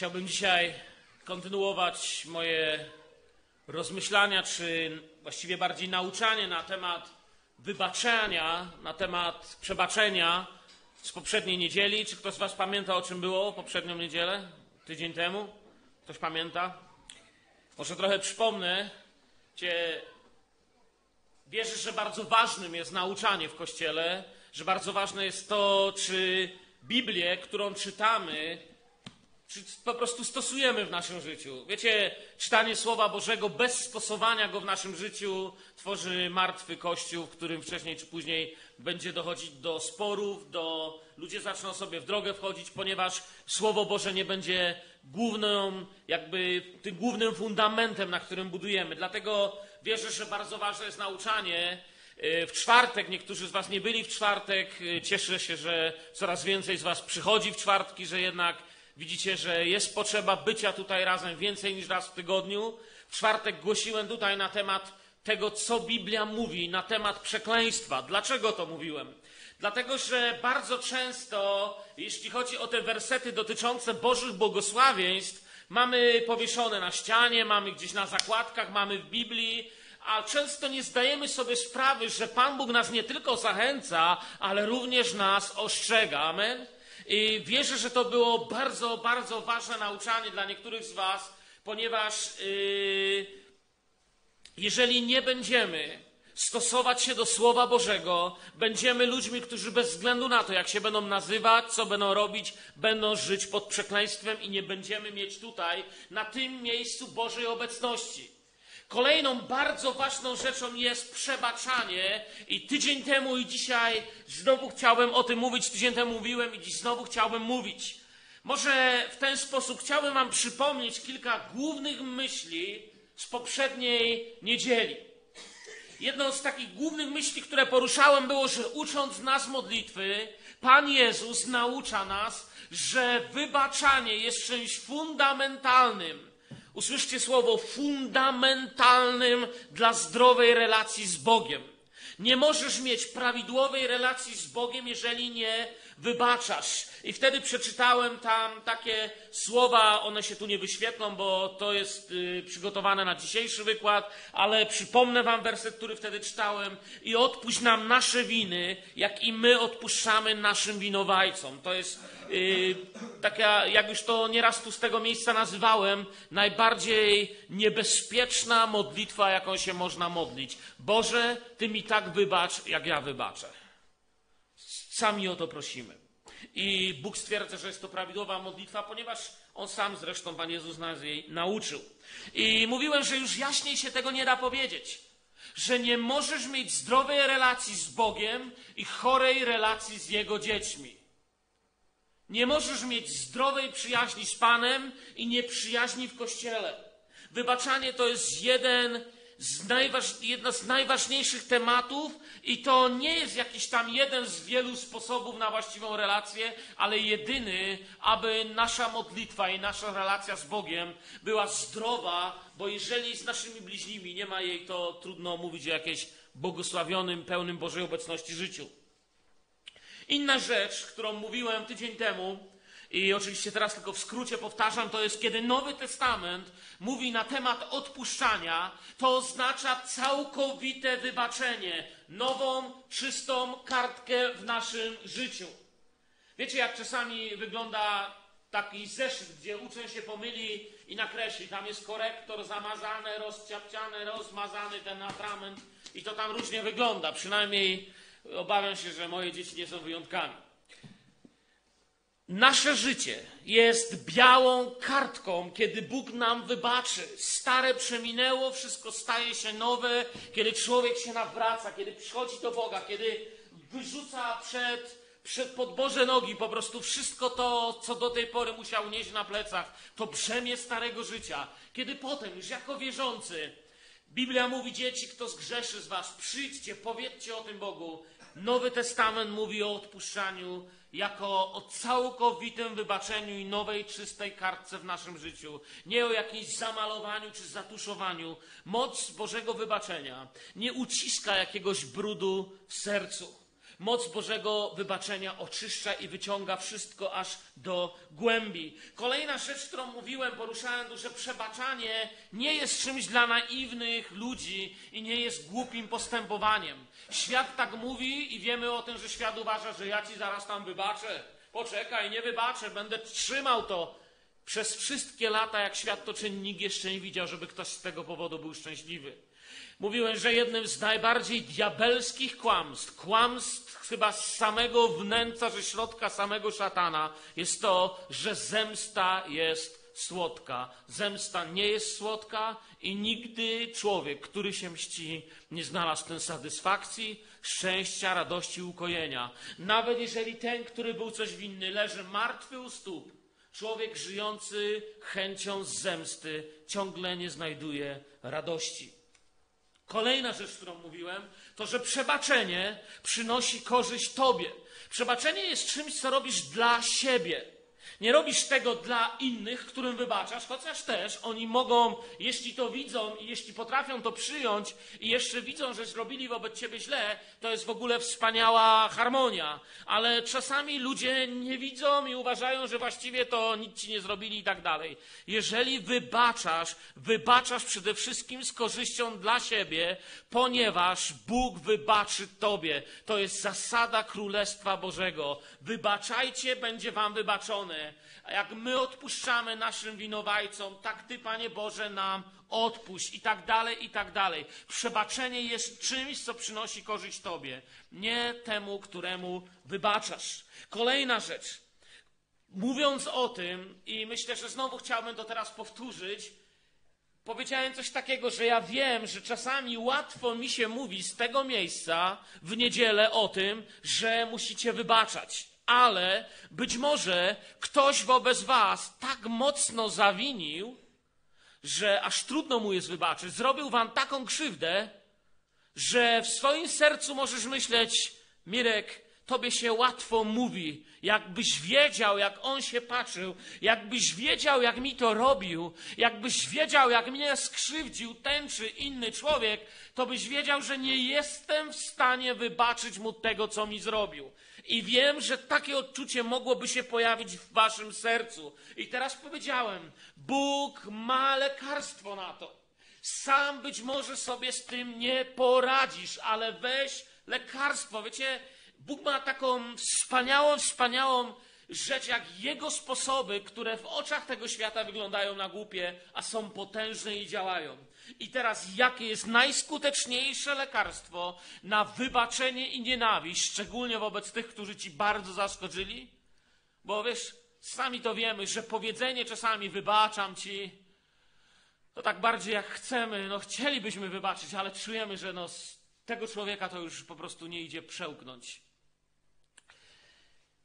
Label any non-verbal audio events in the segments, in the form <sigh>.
Chciałbym dzisiaj kontynuować moje rozmyślania, czy właściwie bardziej nauczanie na temat wybaczenia, na temat przebaczenia z poprzedniej niedzieli. Czy ktoś z Was pamięta, o czym było poprzednią niedzielę, tydzień temu? Ktoś pamięta? Może trochę przypomnę. Cię wierzę, że bardzo ważnym jest nauczanie w kościele, że bardzo ważne jest to, czy Biblię, którą czytamy, czy po prostu stosujemy w naszym życiu. Wiecie, czytanie Słowa Bożego bez stosowania go w naszym życiu tworzy martwy kościół, w którym wcześniej czy później będzie dochodzić do sporów, do ludzie zaczną sobie w drogę wchodzić, ponieważ Słowo Boże nie będzie główną, jakby tym głównym fundamentem, na którym budujemy. Dlatego wierzę, że bardzo ważne jest nauczanie. W czwartek, niektórzy z Was nie byli w czwartek. Cieszę się, że coraz więcej z Was przychodzi w czwartki, że jednak Widzicie, że jest potrzeba bycia tutaj razem więcej niż raz w tygodniu. W czwartek głosiłem tutaj na temat tego, co Biblia mówi na temat przekleństwa. Dlaczego to mówiłem? Dlatego, że bardzo często, jeśli chodzi o te wersety dotyczące Bożych błogosławieństw, mamy powieszone na ścianie, mamy gdzieś na zakładkach, mamy w Biblii, a często nie zdajemy sobie sprawy, że Pan Bóg nas nie tylko zachęca, ale również nas ostrzega. Amen? I wierzę, że to było bardzo, bardzo ważne nauczanie dla niektórych z Was, ponieważ yy, jeżeli nie będziemy stosować się do Słowa Bożego, będziemy ludźmi, którzy bez względu na to, jak się będą nazywać, co będą robić, będą żyć pod przekleństwem i nie będziemy mieć tutaj, na tym miejscu Bożej obecności. Kolejną bardzo ważną rzeczą jest przebaczanie i tydzień temu i dzisiaj znowu chciałbym o tym mówić, tydzień temu mówiłem i dziś znowu chciałbym mówić. Może w ten sposób chciałbym Wam przypomnieć kilka głównych myśli z poprzedniej niedzieli. Jedną z takich głównych myśli, które poruszałem, było, że ucząc nas modlitwy, Pan Jezus naucza nas, że wybaczanie jest czymś fundamentalnym Usłyszcie słowo fundamentalnym dla zdrowej relacji z Bogiem. Nie możesz mieć prawidłowej relacji z Bogiem, jeżeli nie wybaczasz. I wtedy przeczytałem tam takie słowa, one się tu nie wyświetlą, bo to jest y, przygotowane na dzisiejszy wykład, ale przypomnę wam werset, który wtedy czytałem. I odpuść nam nasze winy, jak i my odpuszczamy naszym winowajcom. To jest y, taka, jak już to nieraz tu z tego miejsca nazywałem, najbardziej niebezpieczna modlitwa, jaką się można modlić. Boże, Ty mi tak wybacz, jak ja wybaczę. Sami o to prosimy. I Bóg stwierdza, że jest to prawidłowa modlitwa, ponieważ On sam zresztą, Pan Jezus nas jej nauczył. I mówiłem, że już jaśniej się tego nie da powiedzieć. Że nie możesz mieć zdrowej relacji z Bogiem i chorej relacji z Jego dziećmi. Nie możesz mieć zdrowej przyjaźni z Panem i nieprzyjaźni w Kościele. Wybaczanie to jest jeden z jedna z najważniejszych tematów i to nie jest jakiś tam jeden z wielu sposobów na właściwą relację, ale jedyny, aby nasza modlitwa i nasza relacja z Bogiem była zdrowa, bo jeżeli z naszymi bliźnimi nie ma jej, to trudno mówić o jakimś błogosławionym, pełnym Bożej obecności życiu. Inna rzecz, którą mówiłem tydzień temu, i oczywiście teraz tylko w skrócie powtarzam, to jest kiedy Nowy Testament mówi na temat odpuszczania, to oznacza całkowite wybaczenie, nową, czystą kartkę w naszym życiu. Wiecie, jak czasami wygląda taki zeszyt, gdzie uczeń się pomyli i nakreśli. Tam jest korektor zamazany, rozciapciany, rozmazany ten atrament i to tam różnie wygląda. Przynajmniej obawiam się, że moje dzieci nie są wyjątkami. Nasze życie jest białą kartką, kiedy Bóg nam wybaczy. Stare przeminęło, wszystko staje się nowe, kiedy człowiek się nawraca, kiedy przychodzi do Boga, kiedy wyrzuca przed, przed pod Boże nogi po prostu wszystko to, co do tej pory musiał nieść na plecach, to brzemię starego życia. Kiedy potem, już jako wierzący, Biblia mówi, dzieci, kto zgrzeszy z was, przyjdźcie, powiedzcie o tym Bogu. Nowy Testament mówi o odpuszczaniu jako o całkowitym wybaczeniu i nowej, czystej kartce w naszym życiu. Nie o jakimś zamalowaniu czy zatuszowaniu. Moc Bożego wybaczenia nie uciska jakiegoś brudu w sercu. Moc Bożego wybaczenia oczyszcza i wyciąga wszystko aż do głębi. Kolejna rzecz, którą mówiłem, poruszałem tu, że przebaczanie nie jest czymś dla naiwnych ludzi i nie jest głupim postępowaniem. Świat tak mówi i wiemy o tym, że świat uważa, że ja ci zaraz tam wybaczę. Poczekaj, nie wybaczę, będę trzymał to. Przez wszystkie lata, jak świat to czyni, jeszcze nie widział, żeby ktoś z tego powodu był szczęśliwy. Mówiłem, że jednym z najbardziej diabelskich kłamstw, kłamstw chyba z samego wnętrza, ze środka samego szatana, jest to, że zemsta jest słodka. Zemsta nie jest słodka i nigdy człowiek, który się mści, nie znalazł ten satysfakcji, szczęścia, radości, ukojenia. Nawet jeżeli ten, który był coś winny, leży martwy u stóp, człowiek żyjący chęcią zemsty ciągle nie znajduje radości. Kolejna rzecz, którą mówiłem, to że przebaczenie przynosi korzyść Tobie. Przebaczenie jest czymś, co robisz dla siebie. Nie robisz tego dla innych, którym wybaczasz, chociaż też oni mogą, jeśli to widzą i jeśli potrafią to przyjąć i jeszcze widzą, że zrobili wobec ciebie źle, to jest w ogóle wspaniała harmonia. Ale czasami ludzie nie widzą i uważają, że właściwie to nic ci nie zrobili i tak dalej. Jeżeli wybaczasz, wybaczasz przede wszystkim z korzyścią dla siebie, ponieważ Bóg wybaczy tobie. To jest zasada Królestwa Bożego. Wybaczajcie, będzie wam wybaczone. Jak my odpuszczamy naszym winowajcom, tak Ty, Panie Boże, nam odpuść i tak dalej, i tak dalej. Przebaczenie jest czymś, co przynosi korzyść Tobie, nie temu, któremu wybaczasz. Kolejna rzecz. Mówiąc o tym, i myślę, że znowu chciałbym to teraz powtórzyć, powiedziałem coś takiego, że ja wiem, że czasami łatwo mi się mówi z tego miejsca w niedzielę o tym, że musicie wybaczać ale być może ktoś wobec was tak mocno zawinił, że aż trudno mu jest wybaczyć. Zrobił wam taką krzywdę, że w swoim sercu możesz myśleć, Mirek, tobie się łatwo mówi. Jakbyś wiedział, jak on się patrzył, jakbyś wiedział, jak mi to robił, jakbyś wiedział, jak mnie skrzywdził ten czy inny człowiek, to byś wiedział, że nie jestem w stanie wybaczyć mu tego, co mi zrobił. I wiem, że takie odczucie mogłoby się pojawić w waszym sercu. I teraz powiedziałem, Bóg ma lekarstwo na to. Sam być może sobie z tym nie poradzisz, ale weź lekarstwo. Wiecie, Bóg ma taką wspaniałą, wspaniałą rzecz, jak Jego sposoby, które w oczach tego świata wyglądają na głupie, a są potężne i działają. I teraz, jakie jest najskuteczniejsze lekarstwo na wybaczenie i nienawiść, szczególnie wobec tych, którzy ci bardzo zaskoczyli? Bo wiesz, sami to wiemy, że powiedzenie czasami wybaczam ci, to tak bardziej jak chcemy, no chcielibyśmy wybaczyć, ale czujemy, że no, z tego człowieka to już po prostu nie idzie przełknąć.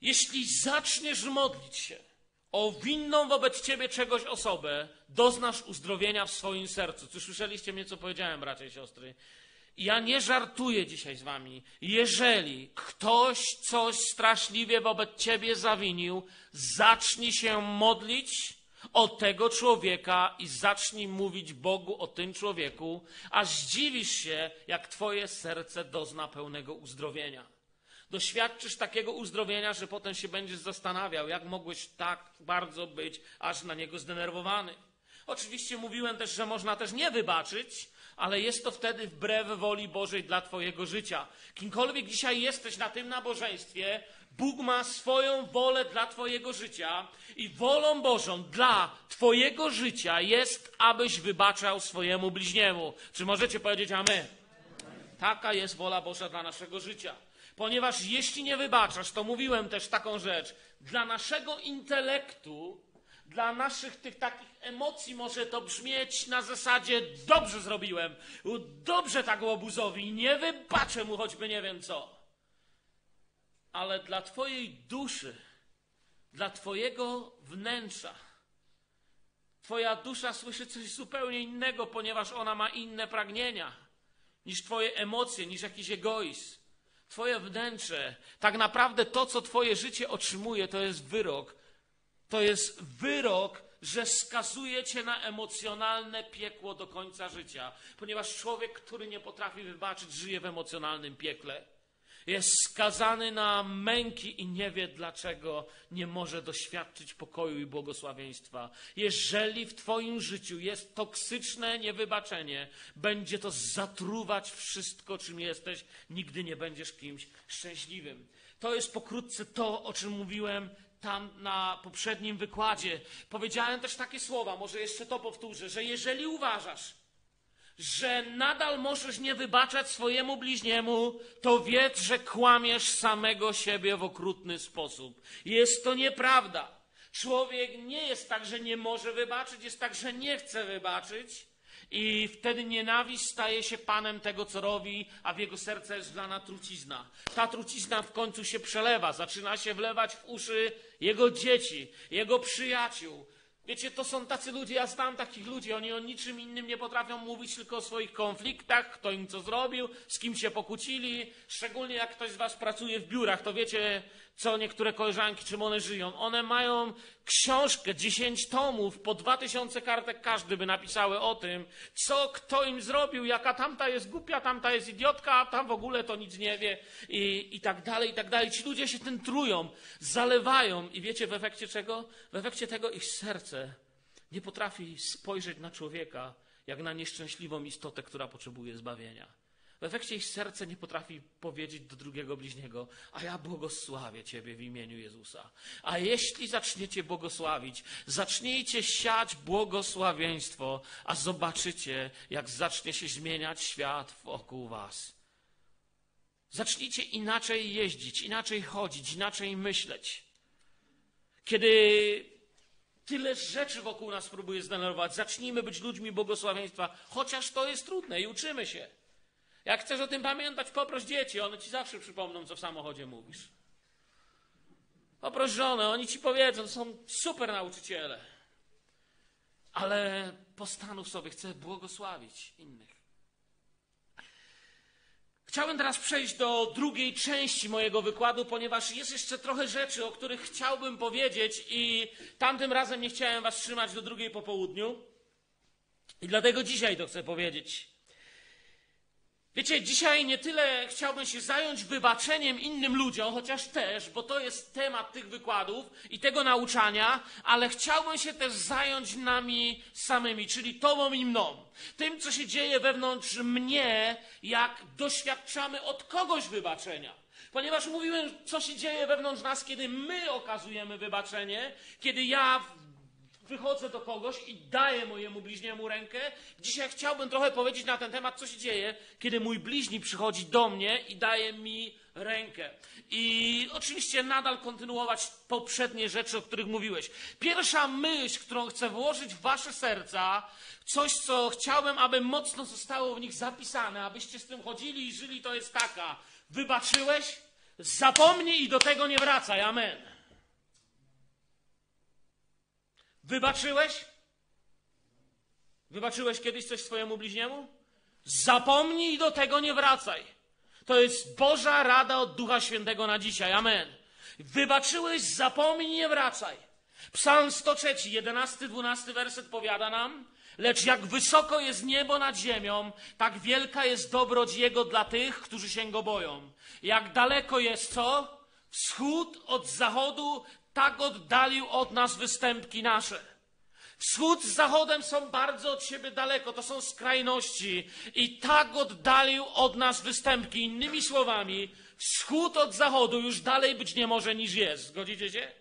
Jeśli zaczniesz modlić się o winną wobec ciebie czegoś osobę, doznasz uzdrowienia w swoim sercu. Czy słyszeliście mnie, co powiedziałem, bracia i siostry? Ja nie żartuję dzisiaj z wami. Jeżeli ktoś coś straszliwie wobec ciebie zawinił, zacznij się modlić o tego człowieka i zacznij mówić Bogu o tym człowieku, a zdziwisz się, jak twoje serce dozna pełnego uzdrowienia doświadczysz takiego uzdrowienia, że potem się będziesz zastanawiał, jak mogłeś tak bardzo być aż na niego zdenerwowany. Oczywiście mówiłem też, że można też nie wybaczyć, ale jest to wtedy wbrew woli Bożej dla Twojego życia. Kimkolwiek dzisiaj jesteś na tym nabożeństwie, Bóg ma swoją wolę dla Twojego życia i wolą Bożą dla Twojego życia jest, abyś wybaczał swojemu bliźniemu. Czy możecie powiedzieć Amen? Taka jest wola Boża dla naszego życia. Ponieważ jeśli nie wybaczasz, to mówiłem też taką rzecz, dla naszego intelektu, dla naszych tych takich emocji może to brzmieć na zasadzie dobrze zrobiłem, dobrze tak łobuzowi, nie wybaczę mu choćby nie wiem co. Ale dla twojej duszy, dla twojego wnętrza, twoja dusza słyszy coś zupełnie innego, ponieważ ona ma inne pragnienia niż twoje emocje, niż jakiś egoizm. Twoje wnętrze, tak naprawdę to, co Twoje życie otrzymuje, to jest wyrok. To jest wyrok, że skazuje Cię na emocjonalne piekło do końca życia, ponieważ człowiek, który nie potrafi wybaczyć, żyje w emocjonalnym piekle. Jest skazany na męki i nie wie, dlaczego nie może doświadczyć pokoju i błogosławieństwa. Jeżeli w Twoim życiu jest toksyczne niewybaczenie, będzie to zatruwać wszystko, czym jesteś, nigdy nie będziesz kimś szczęśliwym. To jest pokrótce to, o czym mówiłem tam na poprzednim wykładzie. Powiedziałem też takie słowa, może jeszcze to powtórzę, że jeżeli uważasz, że nadal możesz nie wybaczać swojemu bliźniemu, to wiedz, że kłamiesz samego siebie w okrutny sposób. Jest to nieprawda. Człowiek nie jest tak, że nie może wybaczyć, jest tak, że nie chce wybaczyć. I wtedy nienawiść staje się panem tego, co robi, a w jego serce jest wlana trucizna. Ta trucizna w końcu się przelewa, zaczyna się wlewać w uszy jego dzieci, jego przyjaciół, Wiecie, to są tacy ludzie, ja znam takich ludzi, oni o niczym innym nie potrafią mówić, tylko o swoich konfliktach, kto im co zrobił, z kim się pokłócili. Szczególnie jak ktoś z was pracuje w biurach, to wiecie, co niektóre koleżanki, czym one żyją. One mają książkę, 10 tomów, po 2000 kartek każdy by napisały o tym, co kto im zrobił, jaka tamta jest głupia, tamta jest idiotka, a tam w ogóle to nic nie wie i, i tak dalej, i tak dalej. Ci ludzie się tym trują, zalewają i wiecie w efekcie czego? W efekcie tego ich serce nie potrafi spojrzeć na człowieka jak na nieszczęśliwą istotę, która potrzebuje zbawienia. W efekcie ich serce nie potrafi powiedzieć do drugiego bliźniego, a ja błogosławię Ciebie w imieniu Jezusa. A jeśli zaczniecie błogosławić, zacznijcie siać błogosławieństwo, a zobaczycie, jak zacznie się zmieniać świat wokół Was. Zacznijcie inaczej jeździć, inaczej chodzić, inaczej myśleć. Kiedy tyle rzeczy wokół nas próbuje zdenerwować, zacznijmy być ludźmi błogosławieństwa, chociaż to jest trudne i uczymy się. Jak chcesz o tym pamiętać, poproś dzieci, one ci zawsze przypomną, co w samochodzie mówisz. Poproś żonę, oni ci powiedzą, to są super nauczyciele. Ale postanów sobie, chcę błogosławić innych. Chciałem teraz przejść do drugiej części mojego wykładu, ponieważ jest jeszcze trochę rzeczy, o których chciałbym powiedzieć i tamtym razem nie chciałem was trzymać do drugiej po południu. I dlatego dzisiaj to chcę powiedzieć. Wiecie, dzisiaj nie tyle chciałbym się zająć wybaczeniem innym ludziom, chociaż też, bo to jest temat tych wykładów i tego nauczania, ale chciałbym się też zająć nami samymi, czyli Tobą i mną. Tym, co się dzieje wewnątrz mnie, jak doświadczamy od kogoś wybaczenia. Ponieważ mówiłem, co się dzieje wewnątrz nas, kiedy my okazujemy wybaczenie, kiedy ja wychodzę do kogoś i daję mojemu bliźniemu rękę. Dzisiaj chciałbym trochę powiedzieć na ten temat, co się dzieje, kiedy mój bliźni przychodzi do mnie i daje mi rękę. I oczywiście nadal kontynuować poprzednie rzeczy, o których mówiłeś. Pierwsza myśl, którą chcę włożyć w wasze serca, coś, co chciałbym, aby mocno zostało w nich zapisane, abyście z tym chodzili i żyli, to jest taka. Wybaczyłeś? Zapomnij i do tego nie wracaj. Amen. Wybaczyłeś? Wybaczyłeś kiedyś coś swojemu bliźniemu? Zapomnij i do tego nie wracaj. To jest Boża rada od Ducha Świętego na dzisiaj. Amen. Wybaczyłeś, zapomnij, nie wracaj. Psalm 103, 11, 12 werset powiada nam, lecz jak wysoko jest niebo nad ziemią, tak wielka jest dobroć Jego dla tych, którzy się Go boją. Jak daleko jest co? Wschód od zachodu, tak oddalił od nas występki nasze. Wschód z zachodem są bardzo od siebie daleko, to są skrajności. I tak oddalił od nas występki. Innymi słowami, wschód od zachodu już dalej być nie może niż jest. Zgodzicie się?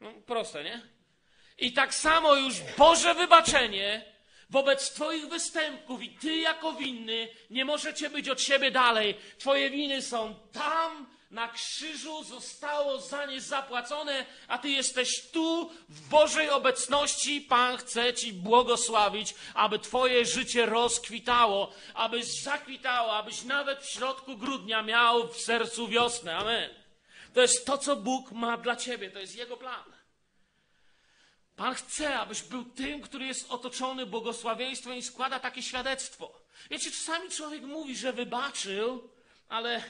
No, proste, nie? I tak samo już Boże wybaczenie wobec Twoich występków i Ty jako winny nie możecie być od siebie dalej. Twoje winy są tam, na krzyżu zostało za nie zapłacone, a ty jesteś tu w Bożej obecności. Pan chce ci błogosławić, aby twoje życie rozkwitało, abyś zakwitało, abyś nawet w środku grudnia miał w sercu wiosnę. Amen. To jest to, co Bóg ma dla ciebie, to jest Jego plan. Pan chce, abyś był tym, który jest otoczony błogosławieństwem i składa takie świadectwo. Wiecie, czasami człowiek mówi, że wybaczył, ale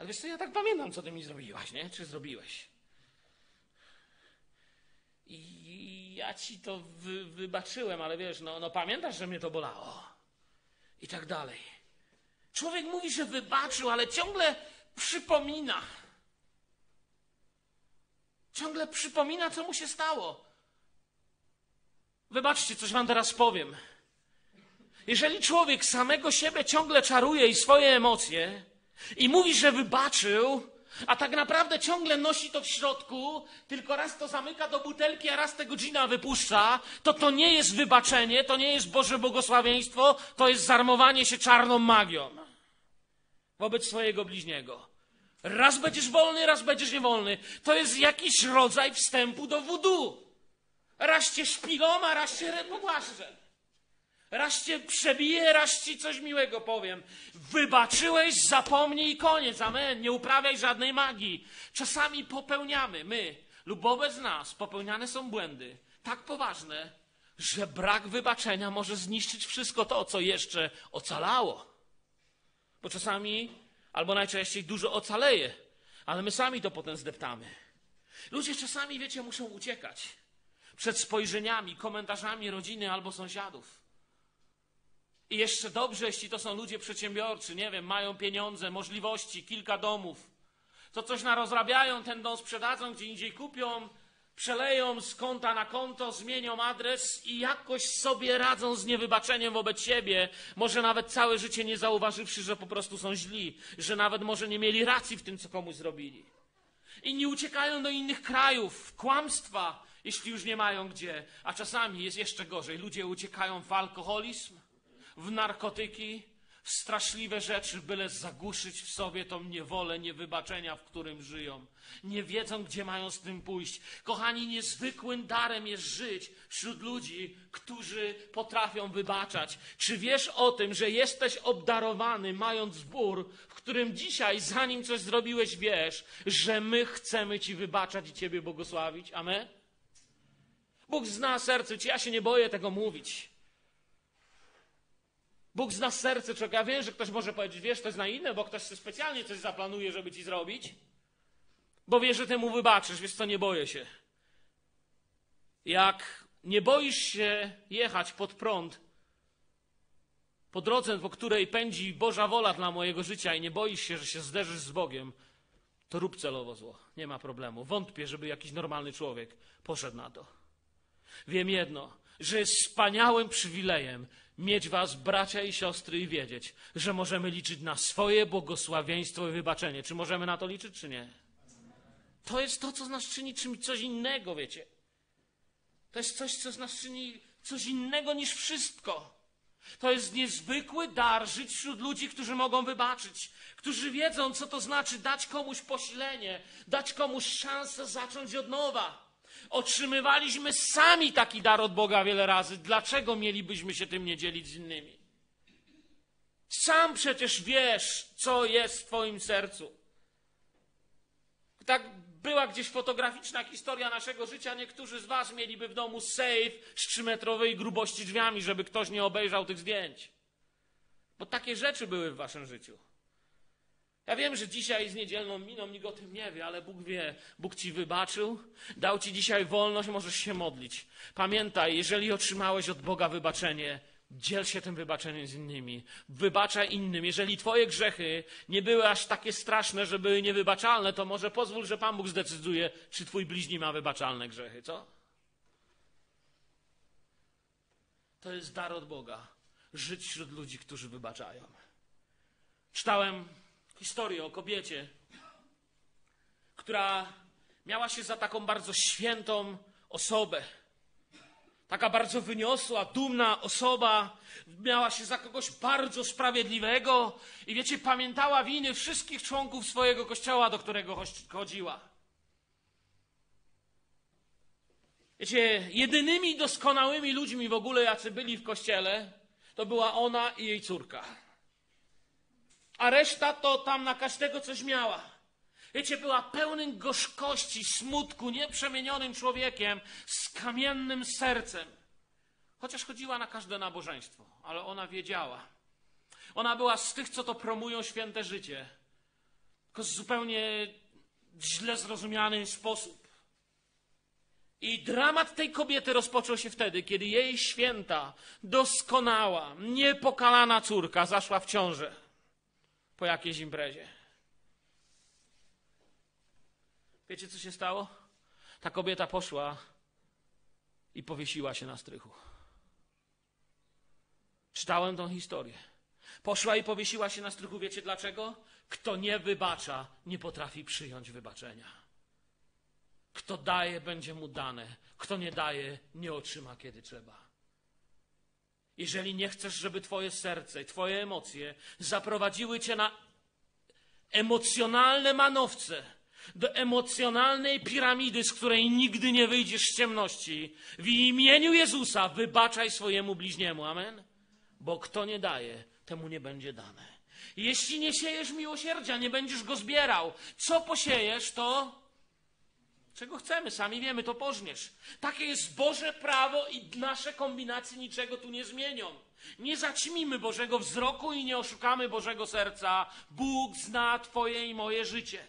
ale wiesz co, ja tak pamiętam, co ty mi zrobiłaś, nie? Czy zrobiłeś? I ja ci to wy, wybaczyłem, ale wiesz, no, no pamiętasz, że mnie to bolało. I tak dalej. Człowiek mówi, że wybaczył, ale ciągle przypomina. Ciągle przypomina, co mu się stało. Wybaczcie, coś wam teraz powiem. Jeżeli człowiek samego siebie ciągle czaruje i swoje emocje i mówi, że wybaczył, a tak naprawdę ciągle nosi to w środku, tylko raz to zamyka do butelki, a raz tego dżina wypuszcza, to to nie jest wybaczenie, to nie jest Boże błogosławieństwo, to jest zarmowanie się czarną magią wobec swojego bliźniego. Raz będziesz wolny, raz będziesz niewolny. To jest jakiś rodzaj wstępu do wudu. Raz cię szpilą, a raz cię pogłaszczę. Raz cię przebiję, raz ci coś miłego powiem. Wybaczyłeś, zapomnij i koniec. Amen. Nie uprawiaj żadnej magii. Czasami popełniamy, my lub wobec nas popełniane są błędy tak poważne, że brak wybaczenia może zniszczyć wszystko to, co jeszcze ocalało. Bo czasami, albo najczęściej dużo ocaleje, ale my sami to potem zdeptamy. Ludzie czasami, wiecie, muszą uciekać przed spojrzeniami, komentarzami rodziny albo sąsiadów. I jeszcze dobrze, jeśli to są ludzie przedsiębiorczy, nie wiem, mają pieniądze, możliwości, kilka domów. To coś narozrabiają, ten dom sprzedadzą, gdzie indziej kupią, przeleją z konta na konto, zmienią adres i jakoś sobie radzą z niewybaczeniem wobec siebie. Może nawet całe życie nie zauważywszy, że po prostu są źli, że nawet może nie mieli racji w tym, co komuś zrobili. Inni uciekają do innych krajów, kłamstwa, jeśli już nie mają gdzie. A czasami jest jeszcze gorzej. Ludzie uciekają w alkoholizm, w narkotyki, w straszliwe rzeczy, byle zagłuszyć w sobie tą niewolę niewybaczenia, w którym żyją. Nie wiedzą, gdzie mają z tym pójść. Kochani, niezwykłym darem jest żyć wśród ludzi, którzy potrafią wybaczać. Czy wiesz o tym, że jesteś obdarowany, mając zbór, w którym dzisiaj, zanim coś zrobiłeś, wiesz, że my chcemy Ci wybaczać i Ciebie błogosławić? Amen? Bóg zna serce Ci, ja się nie boję tego mówić. Bóg zna serce człowieka. Ja wiem, że ktoś może powiedzieć, wiesz, to jest na inne, bo ktoś specjalnie coś zaplanuje, żeby ci zrobić, bo wie, że temu wybaczysz, wiesz co, nie boję się. Jak nie boisz się jechać pod prąd, po drodze, po której pędzi Boża wola dla mojego życia i nie boisz się, że się zderzysz z Bogiem, to rób celowo zło. Nie ma problemu. Wątpię, żeby jakiś normalny człowiek poszedł na to. Wiem jedno, że jest wspaniałym przywilejem mieć was, bracia i siostry, i wiedzieć, że możemy liczyć na swoje błogosławieństwo i wybaczenie. Czy możemy na to liczyć, czy nie? To jest to, co z nas czyni czymś coś innego, wiecie. To jest coś, co z nas czyni coś innego niż wszystko. To jest niezwykły dar żyć wśród ludzi, którzy mogą wybaczyć, którzy wiedzą, co to znaczy dać komuś posilenie, dać komuś szansę zacząć od nowa. Otrzymywaliśmy sami taki dar od Boga wiele razy. Dlaczego mielibyśmy się tym nie dzielić z innymi? Sam przecież wiesz, co jest w Twoim sercu. Tak była gdzieś fotograficzna historia naszego życia. Niektórzy z Was mieliby w domu safe z trzymetrowej grubości drzwiami, żeby ktoś nie obejrzał tych zdjęć. Bo takie rzeczy były w Waszym życiu. Ja wiem, że dzisiaj z niedzielną miną nikt o tym nie wie, ale Bóg wie. Bóg ci wybaczył, dał ci dzisiaj wolność, możesz się modlić. Pamiętaj, jeżeli otrzymałeś od Boga wybaczenie, dziel się tym wybaczeniem z innymi. Wybaczaj innym. Jeżeli twoje grzechy nie były aż takie straszne, że były niewybaczalne, to może pozwól, że Pan Bóg zdecyduje, czy twój bliźni ma wybaczalne grzechy, co? To jest dar od Boga. Żyć wśród ludzi, którzy wybaczają. Czytałem historię o kobiecie, która miała się za taką bardzo świętą osobę. Taka bardzo wyniosła, dumna osoba, miała się za kogoś bardzo sprawiedliwego i wiecie, pamiętała winy wszystkich członków swojego kościoła, do którego chodziła. Wiecie, jedynymi doskonałymi ludźmi w ogóle, jacy byli w kościele, to była ona i jej córka a reszta to tam na każdego coś miała. Wiecie, była pełnym gorzkości, smutku, nieprzemienionym człowiekiem z kamiennym sercem. Chociaż chodziła na każde nabożeństwo, ale ona wiedziała. Ona była z tych, co to promują święte życie, tylko zupełnie źle zrozumiany sposób. I dramat tej kobiety rozpoczął się wtedy, kiedy jej święta, doskonała, niepokalana córka zaszła w ciążę. Po jakiejś imprezie. Wiecie, co się stało? Ta kobieta poszła i powiesiła się na strychu. Czytałem tą historię. Poszła i powiesiła się na strychu. Wiecie dlaczego? Kto nie wybacza, nie potrafi przyjąć wybaczenia. Kto daje, będzie mu dane. Kto nie daje, nie otrzyma kiedy trzeba. Jeżeli nie chcesz, żeby Twoje serce, Twoje emocje zaprowadziły Cię na emocjonalne manowce, do emocjonalnej piramidy, z której nigdy nie wyjdziesz z ciemności, w imieniu Jezusa wybaczaj swojemu bliźniemu. Amen? Bo kto nie daje, temu nie będzie dane. Jeśli nie siejesz miłosierdzia, nie będziesz go zbierał. Co posiejesz, to czego chcemy, sami wiemy, to pożniesz. Takie jest Boże prawo i nasze kombinacje niczego tu nie zmienią. Nie zaćmimy Bożego wzroku i nie oszukamy Bożego serca. Bóg zna Twoje i moje życie.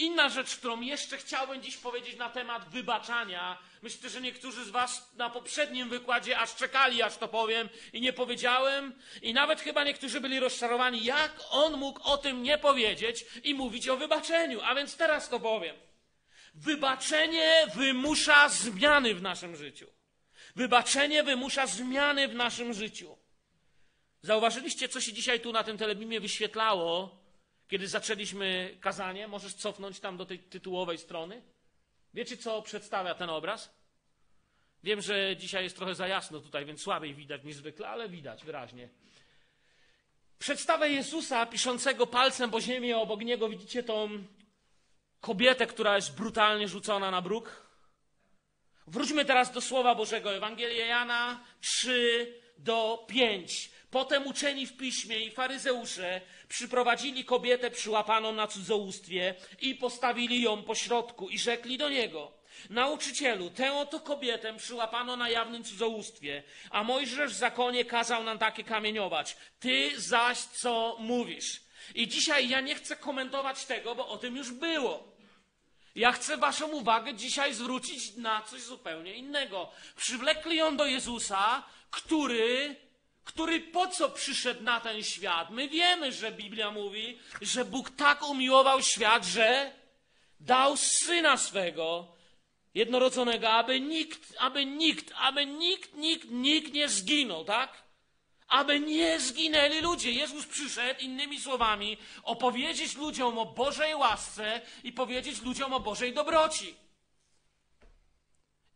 Inna rzecz, którą jeszcze chciałbym dziś powiedzieć na temat wybaczania. Myślę, że niektórzy z Was na poprzednim wykładzie aż czekali, aż to powiem i nie powiedziałem. I nawet chyba niektórzy byli rozczarowani, jak on mógł o tym nie powiedzieć i mówić o wybaczeniu. A więc teraz to powiem. Wybaczenie wymusza zmiany w naszym życiu. Wybaczenie wymusza zmiany w naszym życiu. Zauważyliście, co się dzisiaj tu na tym telebimie wyświetlało? Kiedy zaczęliśmy kazanie, możesz cofnąć tam do tej tytułowej strony. Wiecie, co przedstawia ten obraz? Wiem, że dzisiaj jest trochę za jasno tutaj, więc słabiej widać niż zwykle, ale widać wyraźnie. Przedstawia Jezusa piszącego palcem po ziemi, a obok niego widzicie tą kobietę, która jest brutalnie rzucona na bruk. Wróćmy teraz do Słowa Bożego. Ewangelia Jana 3 do 5. Potem uczeni w piśmie i faryzeusze przyprowadzili kobietę przyłapaną na cudzołóstwie i postawili ją po środku i rzekli do niego: Nauczycielu, tę oto kobietę przyłapano na jawnym cudzołóstwie, a Mojżesz w zakonie kazał nam takie kamieniować. Ty zaś co mówisz? I dzisiaj ja nie chcę komentować tego, bo o tym już było. Ja chcę Waszą uwagę dzisiaj zwrócić na coś zupełnie innego. Przywlekli ją do Jezusa, który który po co przyszedł na ten świat? My wiemy, że Biblia mówi, że Bóg tak umiłował świat, że dał syna swego jednorodzonego, aby nikt, aby nikt, aby nikt, nikt, nikt nie zginął, tak? Aby nie zginęli ludzie. Jezus przyszedł, innymi słowami, opowiedzieć ludziom o Bożej łasce i powiedzieć ludziom o Bożej dobroci.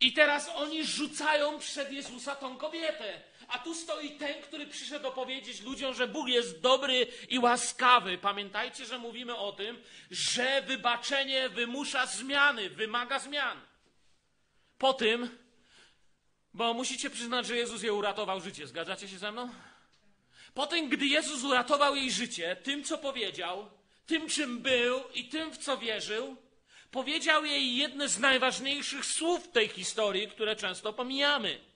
I teraz oni rzucają przed Jezusa tą kobietę. A tu stoi ten, który przyszedł opowiedzieć ludziom, że Bóg jest dobry i łaskawy. Pamiętajcie, że mówimy o tym, że wybaczenie wymusza zmiany, wymaga zmian. Po tym, bo musicie przyznać, że Jezus jej uratował życie. Zgadzacie się ze mną? Po tym, gdy Jezus uratował jej życie, tym, co powiedział, tym, czym był i tym, w co wierzył, powiedział jej jedne z najważniejszych słów tej historii, które często pomijamy.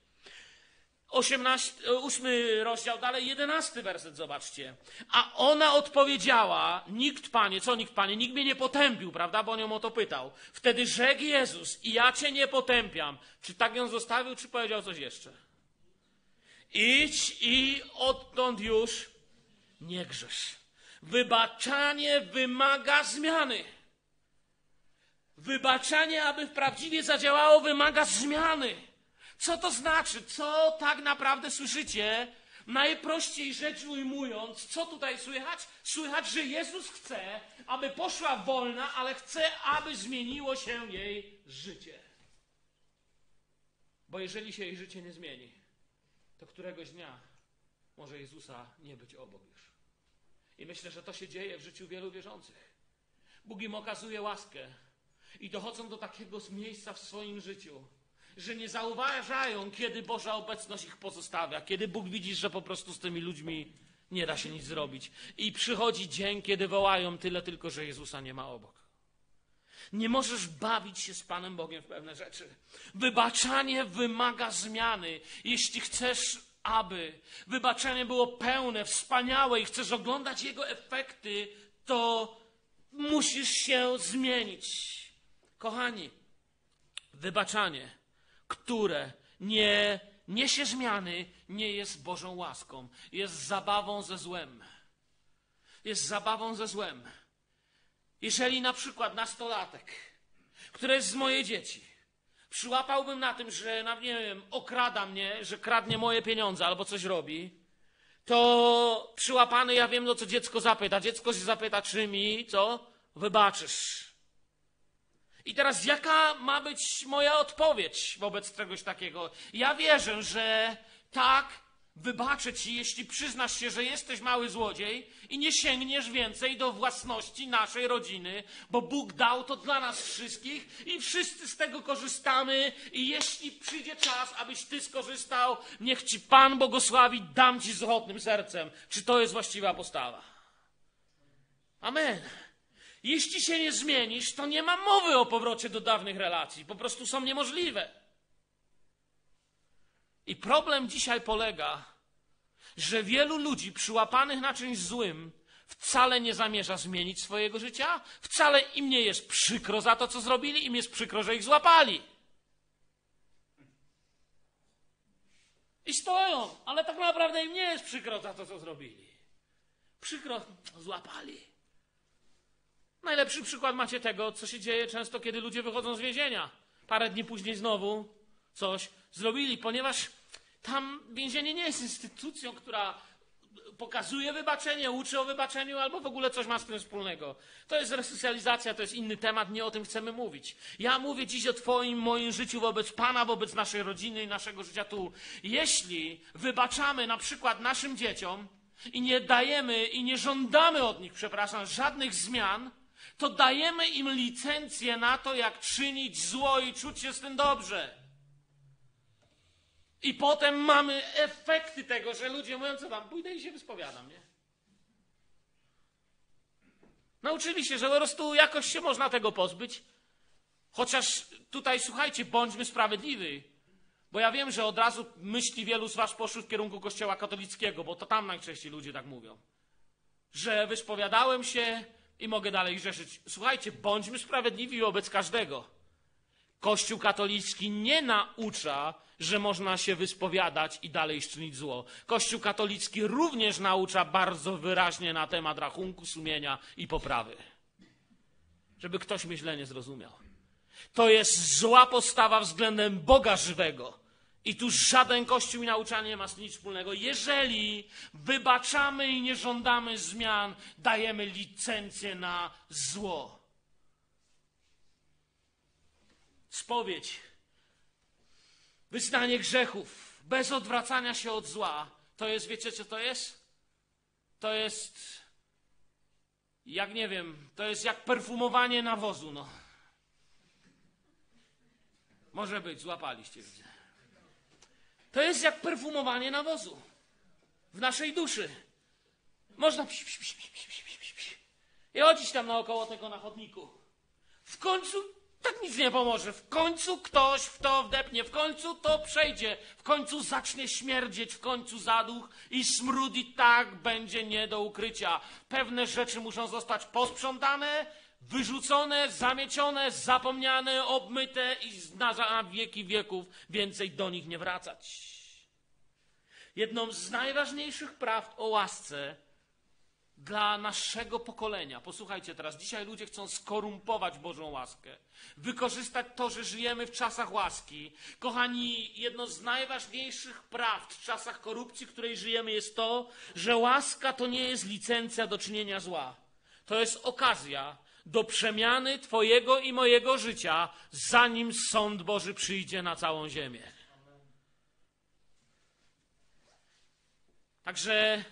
18, 8 rozdział, dalej 11 werset, zobaczcie. A ona odpowiedziała, nikt, panie, co nikt, panie, nikt mnie nie potępił, prawda, bo on ją o to pytał. Wtedy rzekł Jezus, i ja cię nie potępiam. Czy tak ją zostawił, czy powiedział coś jeszcze? Idź i odtąd już nie grzesz. Wybaczanie wymaga zmiany. Wybaczanie, aby prawdziwie zadziałało, wymaga zmiany. Co to znaczy? Co tak naprawdę słyszycie? Najprościej rzecz ujmując, co tutaj słychać? Słychać, że Jezus chce, aby poszła wolna, ale chce, aby zmieniło się jej życie. Bo jeżeli się jej życie nie zmieni, to któregoś dnia może Jezusa nie być obok już. I myślę, że to się dzieje w życiu wielu wierzących. Bóg im okazuje łaskę i dochodzą do takiego miejsca w swoim życiu, że nie zauważają, kiedy Boża obecność ich pozostawia, kiedy Bóg widzi, że po prostu z tymi ludźmi nie da się nic zrobić. I przychodzi dzień, kiedy wołają tyle tylko, że Jezusa nie ma obok. Nie możesz bawić się z Panem Bogiem w pewne rzeczy. Wybaczanie wymaga zmiany. Jeśli chcesz, aby wybaczenie było pełne, wspaniałe i chcesz oglądać jego efekty, to musisz się zmienić. Kochani, wybaczanie które nie niesie zmiany, nie jest Bożą łaską, jest zabawą ze złem. jest zabawą ze złem. Jeżeli na przykład nastolatek, który jest z moje dzieci, przyłapałbym na tym, że, nie wiem, okrada mnie, że kradnie moje pieniądze albo coś robi, to przyłapany ja wiem, no co dziecko zapyta. Dziecko się zapyta, czy mi, co? Wybaczysz. I teraz jaka ma być moja odpowiedź wobec czegoś takiego? Ja wierzę, że tak, wybaczę ci, jeśli przyznasz się, że jesteś mały złodziej i nie sięgniesz więcej do własności naszej rodziny, bo Bóg dał to dla nas wszystkich i wszyscy z tego korzystamy. I jeśli przyjdzie czas, abyś ty skorzystał, niech ci Pan błogosławi, dam ci z ochotnym sercem. Czy to jest właściwa postawa? Amen. Jeśli się nie zmienisz, to nie ma mowy o powrocie do dawnych relacji. Po prostu są niemożliwe. I problem dzisiaj polega, że wielu ludzi przyłapanych na czymś złym wcale nie zamierza zmienić swojego życia, wcale im nie jest przykro za to, co zrobili, im jest przykro, że ich złapali. I stoją, ale tak naprawdę im nie jest przykro za to, co zrobili. Przykro, złapali. Najlepszy przykład macie tego, co się dzieje często, kiedy ludzie wychodzą z więzienia. Parę dni później znowu coś zrobili, ponieważ tam więzienie nie jest instytucją, która pokazuje wybaczenie, uczy o wybaczeniu albo w ogóle coś ma z tym wspólnego. To jest resocjalizacja, to jest inny temat, nie o tym chcemy mówić. Ja mówię dziś o Twoim, moim życiu wobec Pana, wobec naszej rodziny i naszego życia tu. Jeśli wybaczamy na przykład naszym dzieciom i nie dajemy i nie żądamy od nich, przepraszam, żadnych zmian, to dajemy im licencję na to, jak czynić zło i czuć się z tym dobrze. I potem mamy efekty tego, że ludzie mówią, co tam, pójdę i się wyspowiadam, nie? Nauczyli się, że po prostu jakoś się można tego pozbyć. Chociaż tutaj, słuchajcie, bądźmy sprawiedliwi. Bo ja wiem, że od razu myśli wielu z was poszły w kierunku kościoła katolickiego, bo to tam najczęściej ludzie tak mówią. Że wyspowiadałem się i mogę dalej grzeszyć. Słuchajcie, bądźmy sprawiedliwi wobec każdego. Kościół katolicki nie naucza, że można się wyspowiadać i dalej czynić zło. Kościół katolicki również naucza bardzo wyraźnie na temat rachunku sumienia i poprawy. Żeby ktoś mnie źle nie zrozumiał. To jest zła postawa względem Boga żywego. I tu żaden kościół i nauczanie nie ma z nic wspólnego. Jeżeli wybaczamy i nie żądamy zmian, dajemy licencję na zło. Spowiedź, wyznanie grzechów, bez odwracania się od zła, to jest, wiecie co to jest? To jest, jak nie wiem, to jest jak perfumowanie nawozu, no. Może być, złapaliście, widzę. To jest jak perfumowanie nawozu w naszej duszy. Można psi, psi, psi, psi, psi, psi, psi, i chodzić tam naokoło tego na chodniku. W końcu tak nic nie pomoże. W końcu ktoś w to wdepnie, w końcu to przejdzie, w końcu zacznie śmierdzieć, w końcu zaduch i smród i tak będzie nie do ukrycia. Pewne rzeczy muszą zostać posprzątane, wyrzucone, zamiecione, zapomniane, obmyte i na wieki wieków więcej do nich nie wracać. Jedną z najważniejszych prawd o łasce dla naszego pokolenia. Posłuchajcie teraz, dzisiaj ludzie chcą skorumpować Bożą łaskę, wykorzystać to, że żyjemy w czasach łaski. Kochani, jedno z najważniejszych prawd w czasach korupcji, w której żyjemy, jest to, że łaska to nie jest licencja do czynienia zła. To jest okazja do przemiany Twojego i mojego życia, zanim sąd Boży przyjdzie na całą ziemię. Także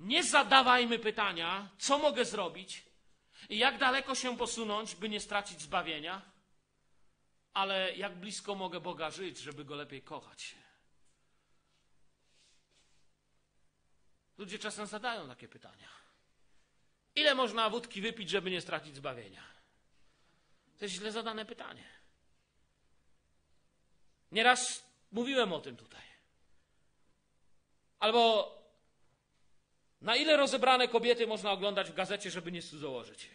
nie zadawajmy pytania, co mogę zrobić i jak daleko się posunąć, by nie stracić zbawienia, ale jak blisko mogę Boga żyć, żeby go lepiej kochać. Ludzie czasem zadają takie pytania. Ile można wódki wypić, żeby nie stracić zbawienia? To jest źle zadane pytanie. Nieraz mówiłem o tym tutaj. Albo na ile rozebrane kobiety można oglądać w gazecie, żeby nie cudzołożyć?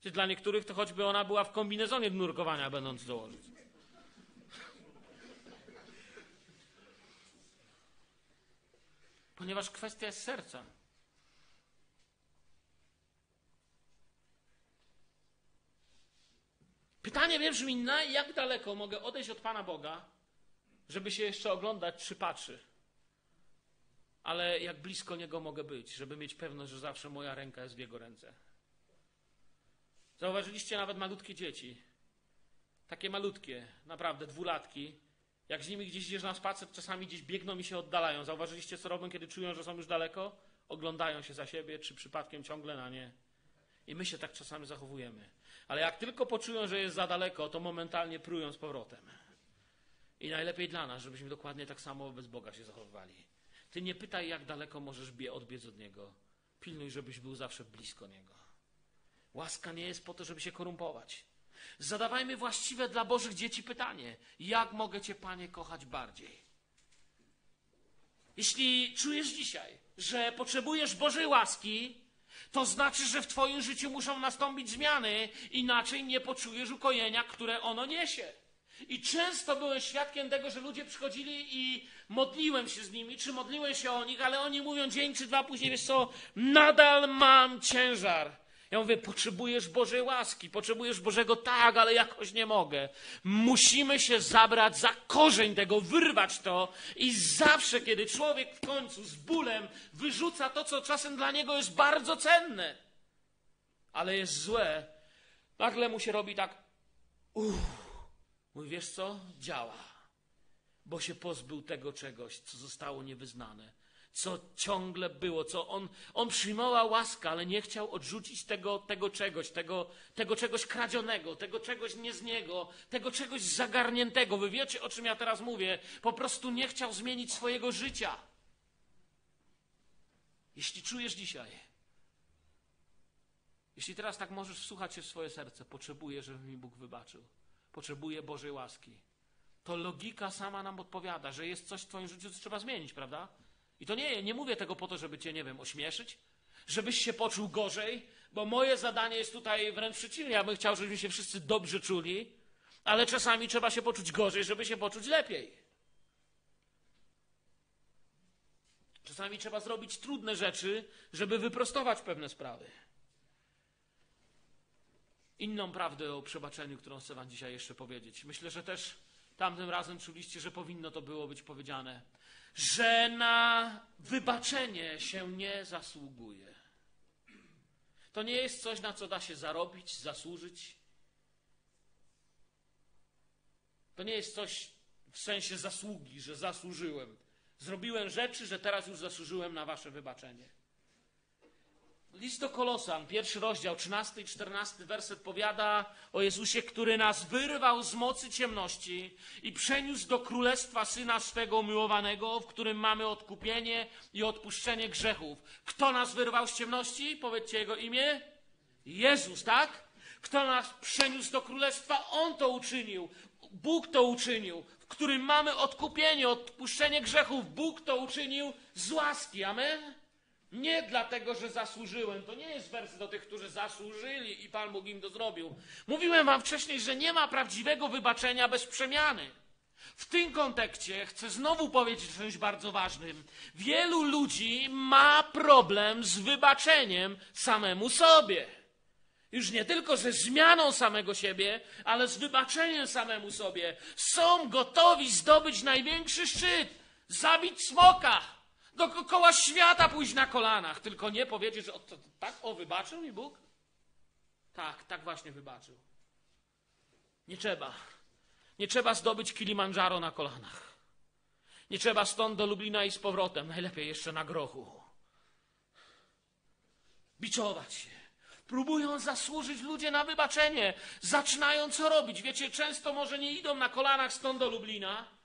Czy dla niektórych to choćby ona była w kombinezonie nurkowania, będąc cudzołożyć. Ponieważ kwestia jest serca. Pytanie brzmi, na jak daleko mogę odejść od Pana Boga, żeby się jeszcze oglądać, czy patrzy. Ale jak blisko Niego mogę być, żeby mieć pewność, że zawsze moja ręka jest w Jego ręce. Zauważyliście nawet malutkie dzieci. Takie malutkie, naprawdę, dwulatki. Jak z nimi gdzieś idziesz na spacer, czasami gdzieś biegną i się oddalają. Zauważyliście, co robią, kiedy czują, że są już daleko? Oglądają się za siebie, czy przypadkiem ciągle na nie. I my się tak czasami zachowujemy. Ale jak tylko poczują, że jest za daleko, to momentalnie prują z powrotem. I najlepiej dla nas, żebyśmy dokładnie tak samo wobec Boga się zachowywali. Ty nie pytaj, jak daleko możesz bie odbiec od Niego. Pilnuj, żebyś był zawsze blisko Niego. Łaska nie jest po to, żeby się korumpować. Zadawajmy właściwe dla Bożych dzieci pytanie: jak mogę Cię, Panie, kochać bardziej? Jeśli czujesz dzisiaj, że potrzebujesz Bożej łaski, to znaczy, że w Twoim życiu muszą nastąpić zmiany, inaczej nie poczujesz ukojenia, które ono niesie. I często byłem świadkiem tego, że ludzie przychodzili i modliłem się z nimi, czy modliłem się o nich, ale oni mówią dzień czy dwa później, wiesz co, nadal mam ciężar. Ja mówię, potrzebujesz Bożej łaski, potrzebujesz Bożego tak, ale jakoś nie mogę. Musimy się zabrać za korzeń tego, wyrwać to i zawsze, kiedy człowiek w końcu z bólem wyrzuca to, co czasem dla niego jest bardzo cenne, ale jest złe, nagle mu się robi tak, uff, mówi, wiesz co, działa, bo się pozbył tego czegoś, co zostało niewyznane co ciągle było, co on, on przyjmował łaskę, ale nie chciał odrzucić tego, tego czegoś, tego, tego czegoś kradzionego, tego czegoś nie z niego, tego czegoś zagarniętego. Wy wiecie, o czym ja teraz mówię. Po prostu nie chciał zmienić swojego życia. Jeśli czujesz dzisiaj, jeśli teraz tak możesz wsłuchać się w swoje serce, potrzebuję, żeby mi Bóg wybaczył. Potrzebuję Bożej łaski. To logika sama nam odpowiada, że jest coś w Twoim życiu, co trzeba zmienić, prawda? I to nie, nie mówię tego po to, żeby cię, nie wiem, ośmieszyć, żebyś się poczuł gorzej, bo moje zadanie jest tutaj wręcz przeciwnie. Ja bym chciał, żebyśmy się wszyscy dobrze czuli, ale czasami trzeba się poczuć gorzej, żeby się poczuć lepiej. Czasami trzeba zrobić trudne rzeczy, żeby wyprostować pewne sprawy. Inną prawdę o przebaczeniu, którą chcę Wam dzisiaj jeszcze powiedzieć. Myślę, że też tamtym razem czuliście, że powinno to było być powiedziane że na wybaczenie się nie zasługuje. To nie jest coś, na co da się zarobić, zasłużyć. To nie jest coś w sensie zasługi, że zasłużyłem. Zrobiłem rzeczy, że teraz już zasłużyłem na wasze wybaczenie. List do Kolosan, pierwszy rozdział, 13 i 14 werset powiada o Jezusie, który nas wyrwał z mocy ciemności i przeniósł do królestwa Syna swego umiłowanego, w którym mamy odkupienie i odpuszczenie grzechów. Kto nas wyrwał z ciemności? Powiedzcie Jego imię. Jezus, tak? Kto nas przeniósł do królestwa? On to uczynił. Bóg to uczynił. W którym mamy odkupienie, odpuszczenie grzechów. Bóg to uczynił z łaski. Amen? Nie dlatego, że zasłużyłem. To nie jest wers do tych, którzy zasłużyli i Pan Bóg im to zrobił. Mówiłem wam wcześniej, że nie ma prawdziwego wybaczenia bez przemiany. W tym kontekście chcę znowu powiedzieć o czymś bardzo ważnym. Wielu ludzi ma problem z wybaczeniem samemu sobie. Już nie tylko ze zmianą samego siebie, ale z wybaczeniem samemu sobie. Są gotowi zdobyć największy szczyt, zabić smoka dookoła świata pójść na kolanach, tylko nie powiedzieć, że o, to, tak, o, wybaczył mi Bóg? Tak, tak właśnie wybaczył. Nie trzeba. Nie trzeba zdobyć Kilimandżaro na kolanach. Nie trzeba stąd do Lublina i z powrotem, najlepiej jeszcze na grochu. Biczować się. Próbują zasłużyć ludzie na wybaczenie. Zaczynają co robić. Wiecie, często może nie idą na kolanach stąd do Lublina,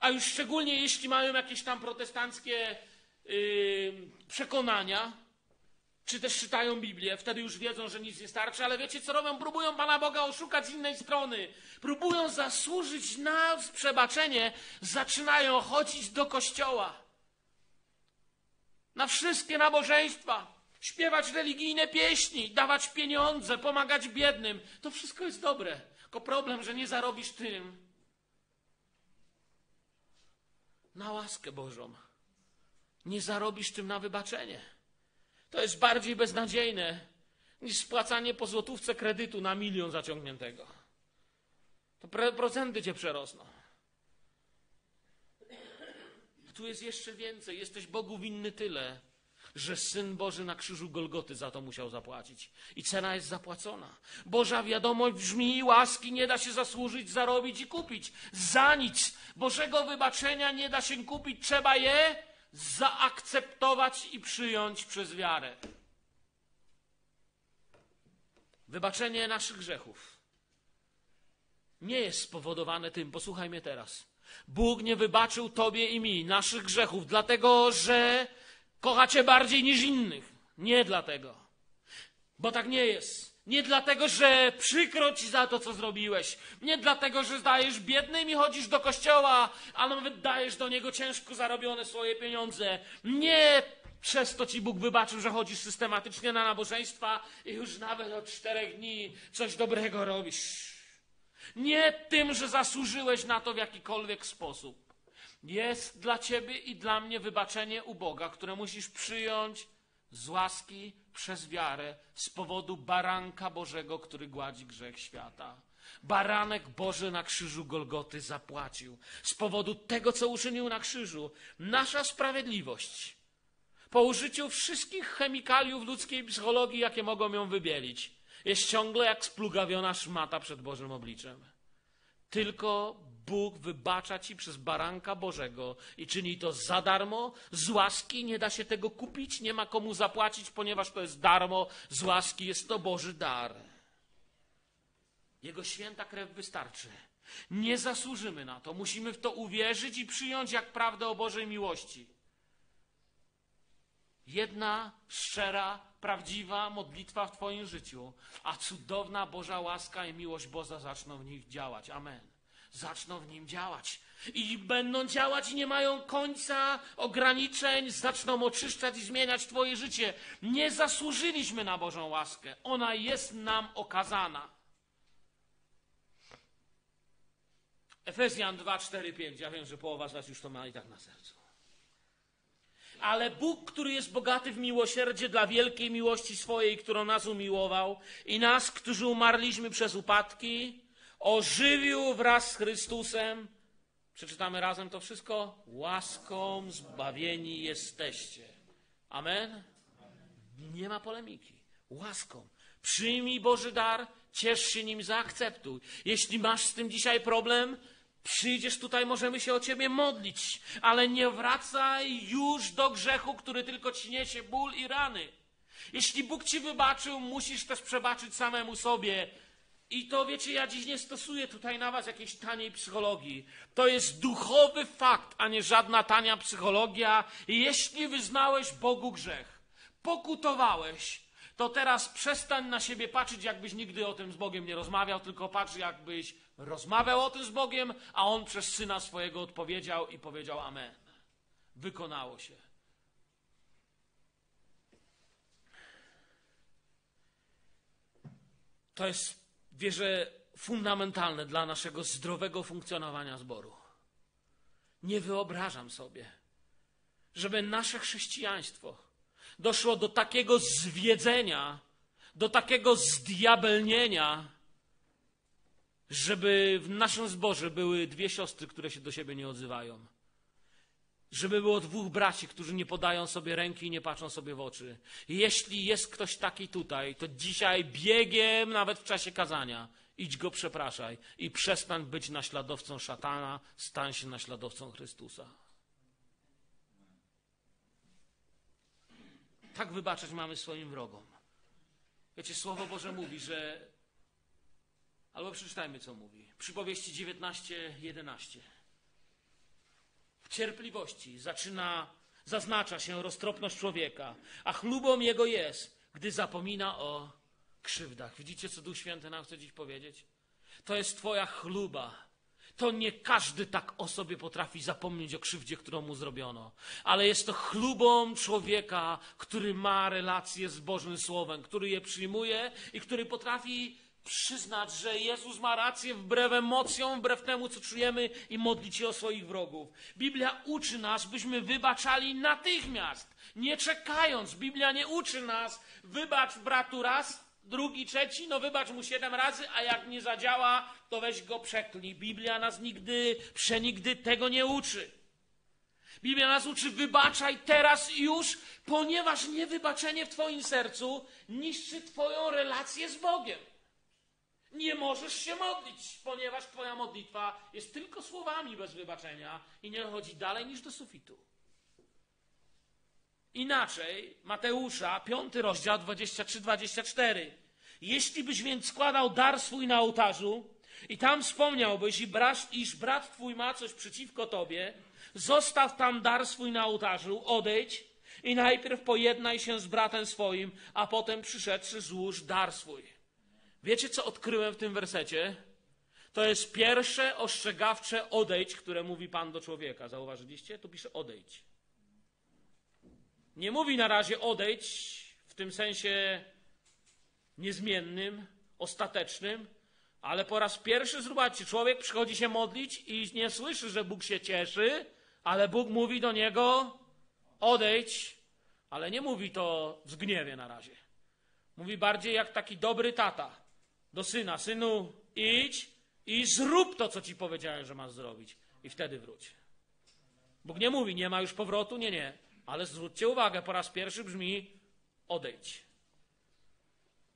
a już szczególnie jeśli mają jakieś tam protestanckie yy, przekonania, czy też czytają Biblię, wtedy już wiedzą, że nic nie starczy, ale wiecie co robią? Próbują Pana Boga oszukać z innej strony. Próbują zasłużyć na przebaczenie, zaczynają chodzić do kościoła. Na wszystkie nabożeństwa, śpiewać religijne pieśni, dawać pieniądze, pomagać biednym. To wszystko jest dobre. Tylko problem, że nie zarobisz tym, na łaskę Bożą. Nie zarobisz tym na wybaczenie. To jest bardziej beznadziejne niż spłacanie po złotówce kredytu na milion zaciągniętego. to procenty cię przerosną. Tu jest jeszcze więcej. Jesteś Bogu winny tyle, że Syn Boży na krzyżu Golgoty za to musiał zapłacić. I cena jest zapłacona. Boża wiadomość brzmi, łaski nie da się zasłużyć, zarobić i kupić. Za nic. Bożego wybaczenia nie da się kupić. Trzeba je zaakceptować i przyjąć przez wiarę. Wybaczenie naszych grzechów nie jest spowodowane tym, posłuchaj mnie teraz. Bóg nie wybaczył tobie i mi naszych grzechów, dlatego że kochacie bardziej niż innych. Nie dlatego. Bo tak nie jest. Nie dlatego, że przykro ci za to, co zrobiłeś. Nie dlatego, że zdajesz biednym i chodzisz do kościoła, a nawet dajesz do niego ciężko zarobione swoje pieniądze. Nie przez to ci Bóg wybaczył, że chodzisz systematycznie na nabożeństwa i już nawet od czterech dni coś dobrego robisz. Nie tym, że zasłużyłeś na to w jakikolwiek sposób. Jest dla ciebie i dla mnie wybaczenie u Boga, które musisz przyjąć z łaski przez wiarę z powodu baranka Bożego, który gładzi grzech świata. Baranek Boży na krzyżu Golgoty zapłacił. Z powodu tego, co uczynił na krzyżu, nasza sprawiedliwość, po użyciu wszystkich chemikaliów ludzkiej psychologii, jakie mogą ją wybielić, jest ciągle jak splugawiona szmata przed Bożym obliczem. Tylko Bóg wybacza ci przez baranka Bożego i czyni to za darmo, z łaski, nie da się tego kupić, nie ma komu zapłacić, ponieważ to jest darmo, z łaski jest to Boży dar. Jego święta krew wystarczy. Nie zasłużymy na to, musimy w to uwierzyć i przyjąć jak prawdę o Bożej miłości. Jedna szczera, prawdziwa modlitwa w Twoim życiu, a cudowna Boża łaska i miłość Boża zaczną w nich działać. Amen. Zaczną w nim działać. I będą działać i nie mają końca, ograniczeń, zaczną oczyszczać i zmieniać Twoje życie. Nie zasłużyliśmy na Bożą łaskę. Ona jest nam okazana. Efezjan 2, 4, 5. Ja wiem, że połowa z Was już to ma i tak na sercu. Ale Bóg, który jest bogaty w miłosierdzie dla wielkiej miłości swojej, którą nas umiłował i nas, którzy umarliśmy przez upadki, ożywił wraz z Chrystusem. Przeczytamy razem to wszystko. Łaską zbawieni jesteście. Amen? Nie ma polemiki. Łaską. Przyjmij Boży dar, ciesz się nim, zaakceptuj. Jeśli masz z tym dzisiaj problem, Przyjdziesz tutaj, możemy się o ciebie modlić, ale nie wracaj już do grzechu, który tylko ci niesie ból i rany. Jeśli Bóg ci wybaczył, musisz też przebaczyć samemu sobie. I to wiecie, ja dziś nie stosuję tutaj na was jakiejś taniej psychologii. To jest duchowy fakt, a nie żadna tania psychologia. Jeśli wyznałeś Bogu grzech, pokutowałeś, to teraz przestań na siebie patrzeć, jakbyś nigdy o tym z Bogiem nie rozmawiał, tylko patrz, jakbyś rozmawiał o tym z Bogiem, a on przez syna swojego odpowiedział i powiedział Amen. Wykonało się. To jest, wierzę, fundamentalne dla naszego zdrowego funkcjonowania zboru. Nie wyobrażam sobie, żeby nasze chrześcijaństwo doszło do takiego zwiedzenia, do takiego zdiabelnienia, żeby w naszym zborze były dwie siostry, które się do siebie nie odzywają. Żeby było dwóch braci, którzy nie podają sobie ręki i nie patrzą sobie w oczy. Jeśli jest ktoś taki tutaj, to dzisiaj biegiem, nawet w czasie kazania, idź go przepraszaj i przestań być naśladowcą szatana, stań się naśladowcą Chrystusa. Tak wybaczać mamy swoim wrogom. Wiecie, Słowo Boże mówi, że Albo przeczytajmy, co mówi. Przypowieści 19, 11. W cierpliwości zaczyna, zaznacza się roztropność człowieka, a chlubą jego jest, gdy zapomina o krzywdach. Widzicie, co Duch Święty nam chce dziś powiedzieć? To jest Twoja chluba. To nie każdy tak o sobie potrafi zapomnieć o krzywdzie, którą mu zrobiono, ale jest to chlubą człowieka, który ma relacje z Bożym Słowem, który je przyjmuje i który potrafi przyznać, że Jezus ma rację wbrew emocjom, wbrew temu, co czujemy i modlić się o swoich wrogów. Biblia uczy nas, byśmy wybaczali natychmiast, nie czekając. Biblia nie uczy nas, wybacz bratu raz, drugi, trzeci, no wybacz mu siedem razy, a jak nie zadziała, to weź go przeklnij. Biblia nas nigdy, przenigdy tego nie uczy. Biblia nas uczy, wybaczaj teraz już, ponieważ niewybaczenie w Twoim sercu niszczy Twoją relację z Bogiem. Nie możesz się modlić, ponieważ Twoja modlitwa jest tylko słowami bez wybaczenia i nie chodzi dalej niż do sufitu. Inaczej, Mateusza, piąty rozdział 23-24. Jeśli byś więc składał dar swój na ołtarzu i tam wspomniałbyś, iż brat twój ma coś przeciwko tobie, zostaw tam dar swój na ołtarzu, odejdź i najpierw pojednaj się z bratem swoim, a potem przyszedłszy złóż dar swój. Wiecie, co odkryłem w tym wersecie? To jest pierwsze ostrzegawcze odejdź, które mówi Pan do człowieka. Zauważyliście? Tu pisze odejdź. Nie mówi na razie odejdź w tym sensie niezmiennym, ostatecznym, ale po raz pierwszy, zobaczcie, człowiek przychodzi się modlić i nie słyszy, że Bóg się cieszy, ale Bóg mówi do niego odejdź, ale nie mówi to w gniewie na razie. Mówi bardziej jak taki dobry tata do syna: Synu, idź i zrób to, co ci powiedziałem, że masz zrobić, i wtedy wróć. Bóg nie mówi, nie ma już powrotu, nie, nie. Ale zwróćcie uwagę, po raz pierwszy brzmi odejdź.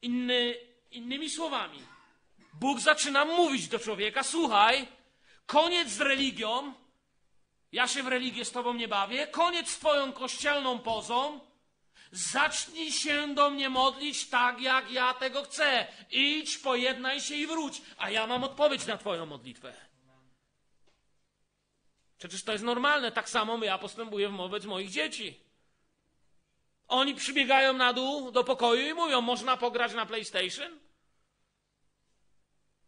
Inny, innymi słowami, Bóg zaczyna mówić do człowieka: Słuchaj, koniec z religią, ja się w religię z tobą nie bawię, koniec z twoją kościelną pozą, zacznij się do mnie modlić tak, jak ja tego chcę. Idź, pojednaj się i wróć, a ja mam odpowiedź na twoją modlitwę. Przecież to jest normalne, tak samo ja postępuję wobec moich dzieci. Oni przybiegają na dół do pokoju i mówią: Można pograć na PlayStation?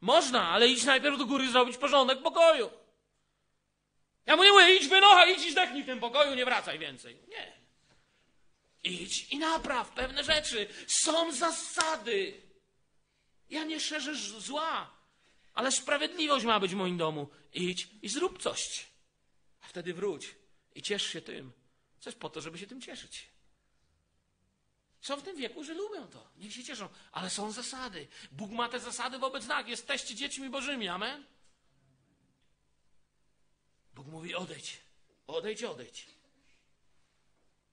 Można, ale idź najpierw do góry zrobić porządek pokoju. Ja mu nie mówię: idź wynocha, idź i zdechnij w tym pokoju, nie wracaj więcej. Nie. Idź i napraw pewne rzeczy. Są zasady. Ja nie szerzę zła, ale sprawiedliwość ma być w moim domu. Idź i zrób coś. A wtedy wróć i ciesz się tym. Co jest po to, żeby się tym cieszyć. Są w tym wieku, że lubią to. Niech się cieszą. Ale są zasady. Bóg ma te zasady wobec nas. Jesteście dziećmi bożymi. Amen? Bóg mówi odejdź. Odejdź, odejdź.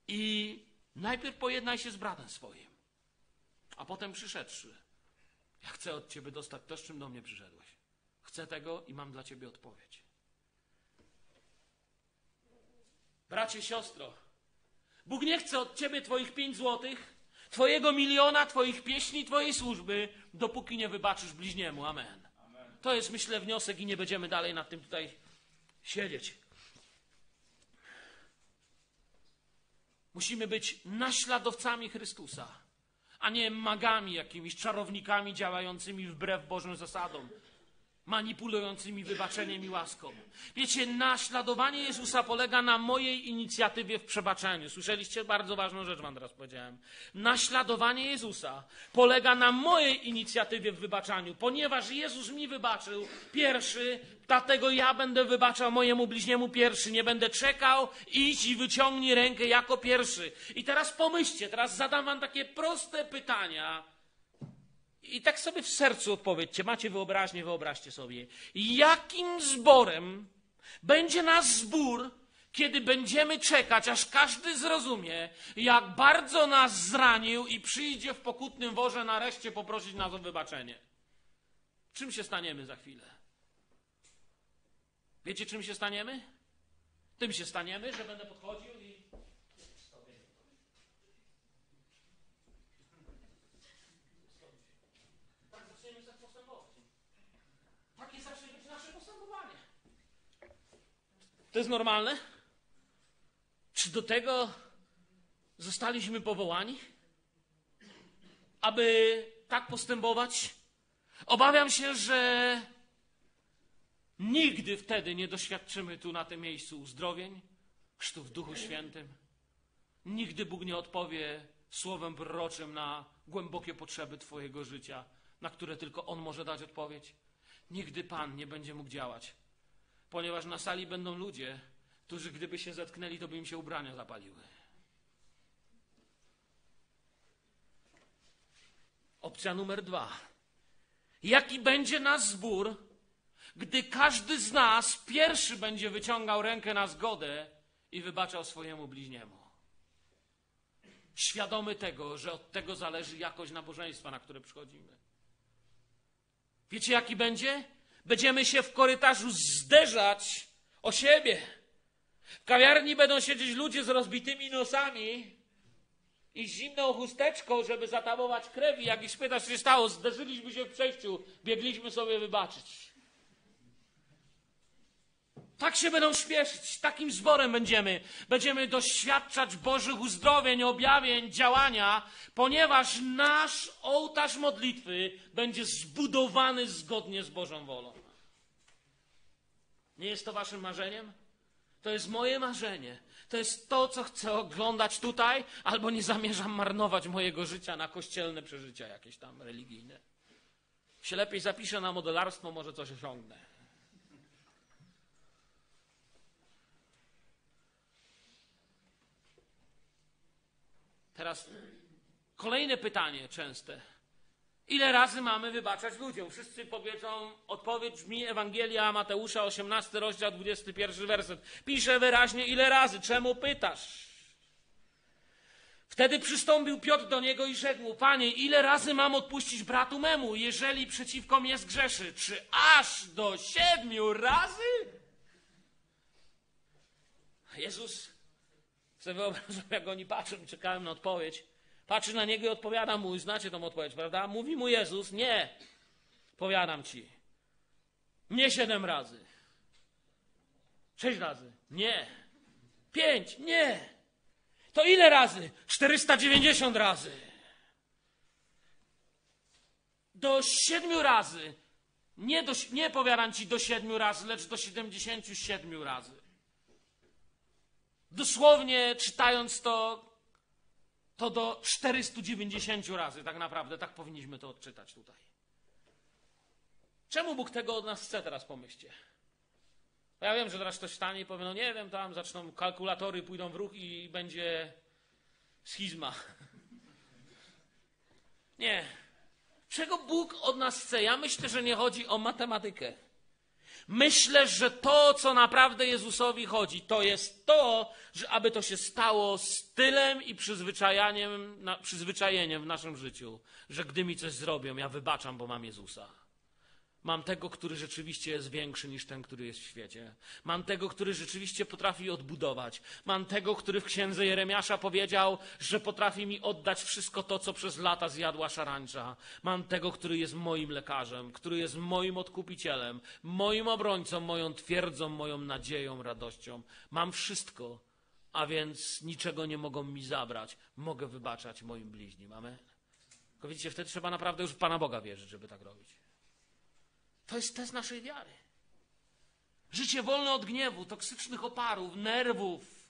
I najpierw pojednaj się z bratem swoim. A potem przyszedłszy. Ja chcę od ciebie dostać to, z czym do mnie przyszedłeś. Chcę tego i mam dla ciebie odpowiedź. Bracie, siostro, Bóg nie chce od ciebie twoich pięć złotych, twojego miliona, twoich pieśni, twojej służby, dopóki nie wybaczysz bliźniemu. Amen. Amen. To jest, myślę, wniosek i nie będziemy dalej nad tym tutaj siedzieć. Musimy być naśladowcami Chrystusa, a nie magami, jakimiś czarownikami działającymi wbrew Bożym zasadom manipulującymi wybaczeniem i łaską. Wiecie, naśladowanie Jezusa polega na mojej inicjatywie w przebaczeniu. Słyszeliście? Bardzo ważną rzecz wam teraz powiedziałem. Naśladowanie Jezusa polega na mojej inicjatywie w wybaczaniu. Ponieważ Jezus mi wybaczył pierwszy, dlatego ja będę wybaczał mojemu bliźniemu pierwszy. Nie będę czekał, idź i wyciągnij rękę jako pierwszy. I teraz pomyślcie, teraz zadam wam takie proste pytania i tak sobie w sercu odpowiedzcie, macie wyobraźnię, wyobraźcie sobie, jakim zborem będzie nasz zbór, kiedy będziemy czekać, aż każdy zrozumie, jak bardzo nas zranił i przyjdzie w pokutnym worze nareszcie poprosić nas o wybaczenie. Czym się staniemy za chwilę? Wiecie, czym się staniemy? Tym się staniemy, że będę podchodził To jest normalne? Czy do tego zostaliśmy powołani? Aby tak postępować? Obawiam się, że nigdy wtedy nie doświadczymy tu na tym miejscu uzdrowień, chrztu w Duchu Świętym. Nigdy Bóg nie odpowie słowem proroczym na głębokie potrzeby Twojego życia, na które tylko On może dać odpowiedź. Nigdy Pan nie będzie mógł działać ponieważ na sali będą ludzie, którzy gdyby się zetknęli, to by im się ubrania zapaliły. Opcja numer dwa. Jaki będzie nasz zbór, gdy każdy z nas pierwszy będzie wyciągał rękę na zgodę i wybaczał swojemu bliźniemu? Świadomy tego, że od tego zależy jakość nabożeństwa, na które przychodzimy. Wiecie, jaki będzie? Będziemy się w korytarzu zderzać o siebie. W kawiarni będą siedzieć ludzie z rozbitymi nosami i zimną chusteczką, żeby zatamować krew. I jak ich spytasz, się stało, zderzyliśmy się w przejściu, biegliśmy sobie wybaczyć. Tak się będą śpieszyć, takim zborem będziemy. Będziemy doświadczać Bożych uzdrowień, objawień, działania, ponieważ nasz ołtarz modlitwy będzie zbudowany zgodnie z Bożą wolą. Nie jest to waszym marzeniem? To jest moje marzenie. To jest to, co chcę oglądać tutaj, albo nie zamierzam marnować mojego życia na kościelne przeżycia jakieś tam religijne. Się lepiej zapiszę na modelarstwo, może coś osiągnę. Teraz kolejne pytanie częste. Ile razy mamy wybaczać ludziom? Wszyscy powiedzą, odpowiedź brzmi Ewangelia Mateusza, 18 rozdział, 21 werset. Pisze wyraźnie, ile razy, czemu pytasz? Wtedy przystąpił Piotr do niego i rzekł, Panie, ile razy mam odpuścić bratu memu, jeżeli przeciwko mnie zgrzeszy? Czy aż do siedmiu razy? Jezus, sobie wyobrażam, jak oni patrzą i czekają na odpowiedź. Patrzy na niego i odpowiada mu, znacie tą odpowiedź, prawda? Mówi mu Jezus, nie, powiadam ci, nie siedem razy, sześć razy, nie, pięć, nie. To ile razy? 490 razy. Do siedmiu razy. Nie, do, nie powiadam ci do siedmiu razy, lecz do 77 razy. Dosłownie czytając to, to do 490 razy tak naprawdę, tak powinniśmy to odczytać tutaj. Czemu Bóg tego od nas chce teraz, pomyślcie? Ja wiem, że teraz ktoś stanie i powie, no nie wiem, tam zaczną kalkulatory, pójdą w ruch i będzie schizma. <laughs> Nie. Czego Bóg od nas chce? Ja myślę, że nie chodzi o matematykę. Myślę, że to, co naprawdę Jezusowi chodzi, to jest to, że aby to się stało stylem i przyzwyczajeniem, przyzwyczajeniem w naszym życiu, że gdy mi coś zrobią, ja wybaczam, bo mam Jezusa. Mam tego, który rzeczywiście jest większy niż ten, który jest w świecie. Mam tego, który rzeczywiście potrafi odbudować. Mam tego, który w księdze Jeremiasza powiedział, że potrafi mi oddać wszystko to, co przez lata zjadła szarańcza. Mam tego, który jest moim lekarzem, który jest moim odkupicielem, moim obrońcą, moją twierdzą, moją nadzieją, radością. Mam wszystko, a więc niczego nie mogą mi zabrać. Mogę wybaczać moim bliźnim. Amen. Tylko widzicie, wtedy trzeba naprawdę już w Pana Boga wierzyć, żeby tak robić. To jest test naszej wiary. Życie wolne od gniewu, toksycznych oparów, nerwów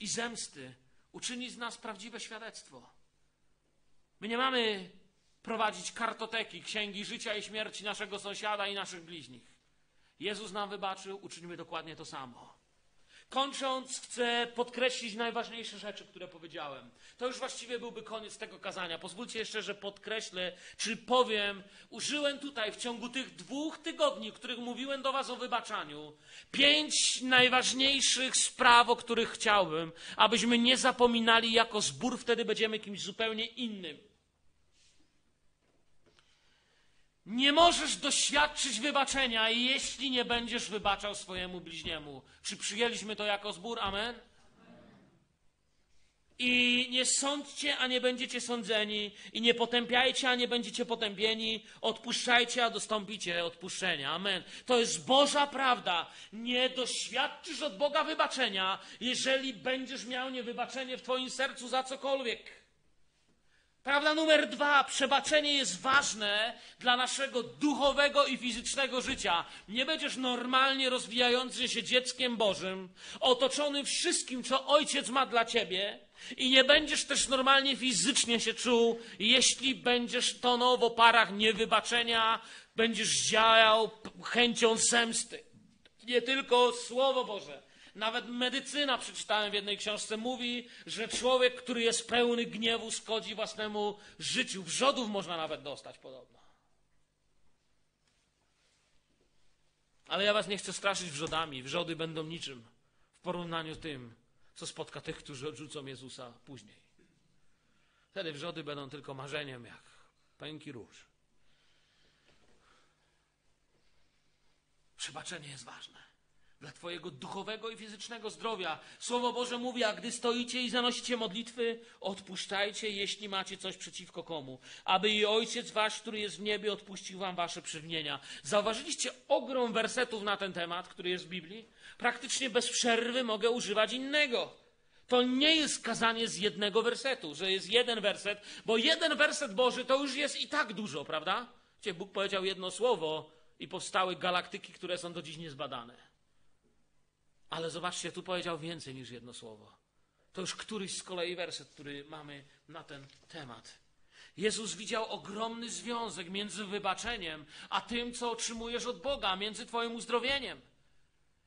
i zemsty uczyni z nas prawdziwe świadectwo. My nie mamy prowadzić kartoteki, księgi życia i śmierci naszego sąsiada i naszych bliźnich. Jezus nam wybaczył, uczynimy dokładnie to samo. Kończąc, chcę podkreślić najważniejsze rzeczy, które powiedziałem. To już właściwie byłby koniec tego kazania. Pozwólcie jeszcze, że podkreślę, czy powiem, użyłem tutaj w ciągu tych dwóch tygodni, których mówiłem do Was o wybaczaniu, pięć najważniejszych spraw, o których chciałbym, abyśmy nie zapominali jako zbór, wtedy będziemy kimś zupełnie innym. Nie możesz doświadczyć wybaczenia, jeśli nie będziesz wybaczał swojemu bliźniemu. Czy przyjęliśmy to jako zbór? Amen? I nie sądźcie, a nie będziecie sądzeni, i nie potępiajcie, a nie będziecie potępieni, odpuszczajcie, a dostąpicie odpuszczenia. Amen. To jest Boża prawda. Nie doświadczysz od Boga wybaczenia, jeżeli będziesz miał niewybaczenie w Twoim sercu za cokolwiek. Prawda numer dwa, przebaczenie jest ważne dla naszego duchowego i fizycznego życia. Nie będziesz normalnie rozwijającym się dzieckiem Bożym, otoczony wszystkim, co ojciec ma dla ciebie, i nie będziesz też normalnie fizycznie się czuł, jeśli będziesz tonął w oparach niewybaczenia, będziesz działał chęcią zemsty. Nie tylko Słowo Boże Nawet medycyna, przeczytałem w jednej książce, mówi, że człowiek, który jest pełny gniewu, szkodzi własnemu życiu. Wrzodów można nawet dostać podobno. Ale ja was nie chcę straszyć wrzodami. Wrzody będą niczym w porównaniu z tym, co spotka tych, którzy odrzucą Jezusa później. Wtedy wrzody będą tylko marzeniem, jak pęki róż. Przebaczenie jest ważne dla Twojego duchowego i fizycznego zdrowia. Słowo Boże mówi, a gdy stoicie i zanosicie modlitwy, odpuszczajcie, jeśli macie coś przeciwko komu, aby i Ojciec Wasz, który jest w niebie, odpuścił Wam Wasze przewinienia. Zauważyliście ogrom wersetów na ten temat, który jest w Biblii? Praktycznie bez przerwy mogę używać innego. To nie jest kazanie z jednego wersetu, że jest jeden werset, bo jeden werset Boży to już jest i tak dużo, prawda? Gdzie Bóg powiedział jedno słowo i powstały galaktyki, które są do dziś niezbadane. Ale zobaczcie, tu powiedział więcej niż jedno słowo. To już któryś z kolei werset, który mamy na ten temat. Jezus widział ogromny związek między wybaczeniem, a tym, co otrzymujesz od Boga, między Twoim uzdrowieniem.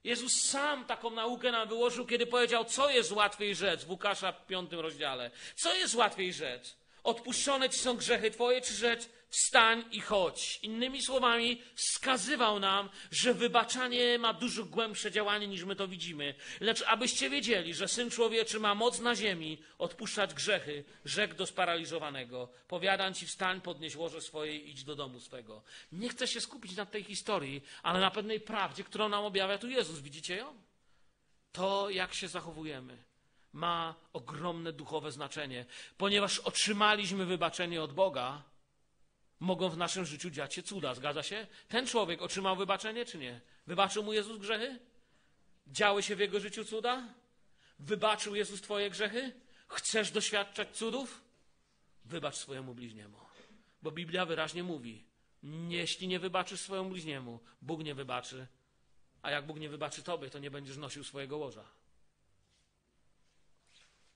Jezus sam taką naukę nam wyłożył, kiedy powiedział, co jest łatwiej rzec w Łukasza w piątym rozdziale. Co jest łatwiej rzec? Odpuszczone ci są grzechy Twoje, czy rzecz wstań i chodź. Innymi słowami, wskazywał nam, że wybaczanie ma dużo głębsze działanie niż my to widzimy. Lecz abyście wiedzieli, że Syn Człowieczy ma moc na ziemi odpuszczać grzechy, rzekł do sparaliżowanego. Powiadam ci, wstań, podnieś łoże swoje i idź do domu swego. Nie chcę się skupić na tej historii, ale na pewnej prawdzie, którą nam objawia tu Jezus. Widzicie ją? To, jak się zachowujemy ma ogromne duchowe znaczenie, ponieważ otrzymaliśmy wybaczenie od Boga, mogą w naszym życiu dziać się cuda. Zgadza się? Ten człowiek otrzymał wybaczenie, czy nie? Wybaczył mu Jezus grzechy? Działy się w jego życiu cuda? Wybaczył Jezus Twoje grzechy? Chcesz doświadczać cudów? Wybacz swojemu bliźniemu. Bo Biblia wyraźnie mówi: jeśli nie wybaczysz swojemu bliźniemu, Bóg nie wybaczy. A jak Bóg nie wybaczy Tobie, to nie będziesz nosił swojego łoża.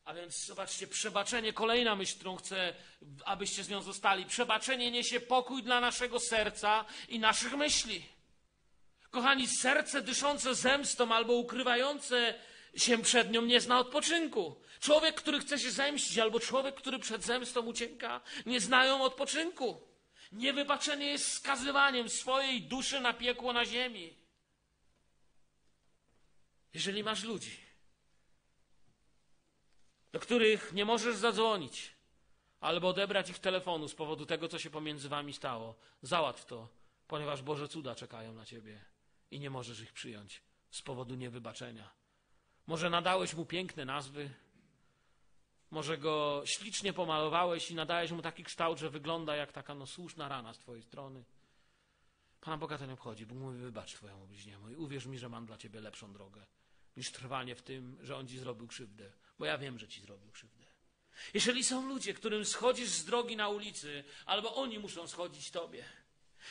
A więc zobaczcie, przebaczenie, kolejna myśl, którą chcę, abyście z nią zostali. Przebaczenie niesie pokój dla naszego serca i naszych myśli. Kochani, serce dyszące zemstą albo ukrywające się przed nią nie zna odpoczynku. Człowiek, który chce się zemścić, albo człowiek, który przed zemstą ucieka, nie znają odpoczynku. Niewybaczenie jest skazywaniem swojej duszy na piekło na ziemi. Jeżeli masz ludzi, do których nie możesz zadzwonić albo odebrać ich telefonu z powodu tego, co się pomiędzy wami stało. Załatw to, ponieważ Boże cuda czekają na ciebie i nie możesz ich przyjąć z powodu niewybaczenia. Może nadałeś mu piękne nazwy, może go ślicznie pomalowałeś i nadałeś mu taki kształt, że wygląda jak taka no słuszna rana z twojej strony. Pana Boga to nie obchodzi. Bóg mówi, wybacz twojemu bliźniemu i uwierz mi, że mam dla ciebie lepszą drogę niż trwanie w tym, że on ci zrobił krzywdę bo ja wiem, że ci zrobił krzywdę. Jeżeli są ludzie, którym schodzisz z drogi na ulicy, albo oni muszą schodzić tobie.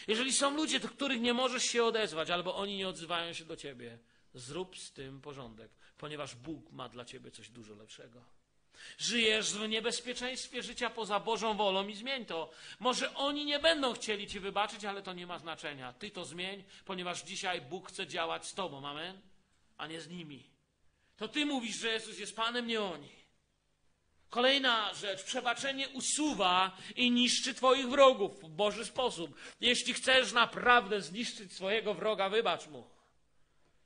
Jeżeli są ludzie, do których nie możesz się odezwać, albo oni nie odzywają się do ciebie, zrób z tym porządek, ponieważ Bóg ma dla ciebie coś dużo lepszego. Żyjesz w niebezpieczeństwie życia poza Bożą wolą i zmień to. Może oni nie będą chcieli ci wybaczyć, ale to nie ma znaczenia. Ty to zmień, ponieważ dzisiaj Bóg chce działać z tobą, amen? A nie z nimi. To ty mówisz, że Jezus jest Panem, nie oni. Kolejna rzecz, przebaczenie usuwa i niszczy Twoich wrogów w Boży sposób. Jeśli chcesz naprawdę zniszczyć swojego wroga, wybacz mu.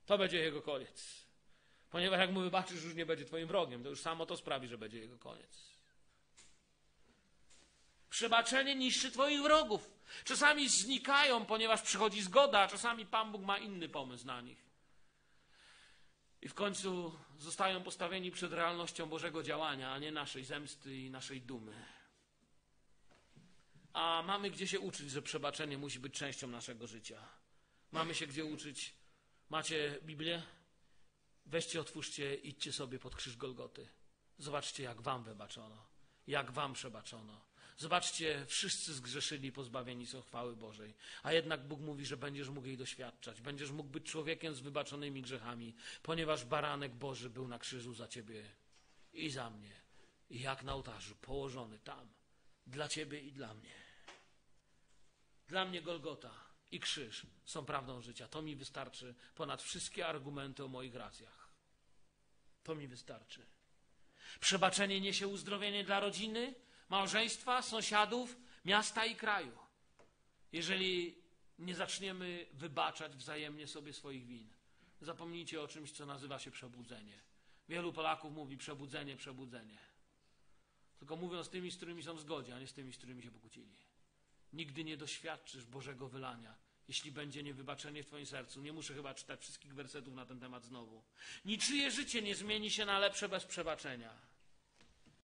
To będzie jego koniec. Ponieważ jak mu wybaczysz, już nie będzie Twoim wrogiem. To już samo to sprawi, że będzie jego koniec. Przebaczenie niszczy Twoich wrogów. Czasami znikają, ponieważ przychodzi zgoda, a czasami Pan Bóg ma inny pomysł na nich. I w końcu zostają postawieni przed realnością Bożego działania, a nie naszej zemsty i naszej dumy. A mamy gdzie się uczyć, że przebaczenie musi być częścią naszego życia. Mamy się gdzie uczyć. Macie Biblię? Weźcie, otwórzcie, idźcie sobie pod krzyż Golgoty. Zobaczcie, jak wam wybaczono, jak wam przebaczono. Zobaczcie, wszyscy zgrzeszyli, pozbawieni są chwały Bożej. A jednak Bóg mówi, że będziesz mógł jej doświadczać. Będziesz mógł być człowiekiem z wybaczonymi grzechami, ponieważ baranek Boży był na krzyżu za ciebie i za mnie. I jak na ołtarzu, położony tam, dla ciebie i dla mnie. Dla mnie Golgota i krzyż są prawdą życia. To mi wystarczy ponad wszystkie argumenty o moich racjach. To mi wystarczy. Przebaczenie niesie uzdrowienie dla rodziny, małżeństwa, sąsiadów, miasta i kraju. Jeżeli nie zaczniemy wybaczać wzajemnie sobie swoich win. Zapomnijcie o czymś, co nazywa się przebudzenie. Wielu Polaków mówi przebudzenie, przebudzenie. Tylko mówią z tymi, z którymi są w zgodzie, a nie z tymi, z którymi się pokłócili. Nigdy nie doświadczysz Bożego wylania, jeśli będzie niewybaczenie w Twoim sercu. Nie muszę chyba czytać wszystkich wersetów na ten temat znowu. Niczyje życie nie zmieni się na lepsze bez przebaczenia.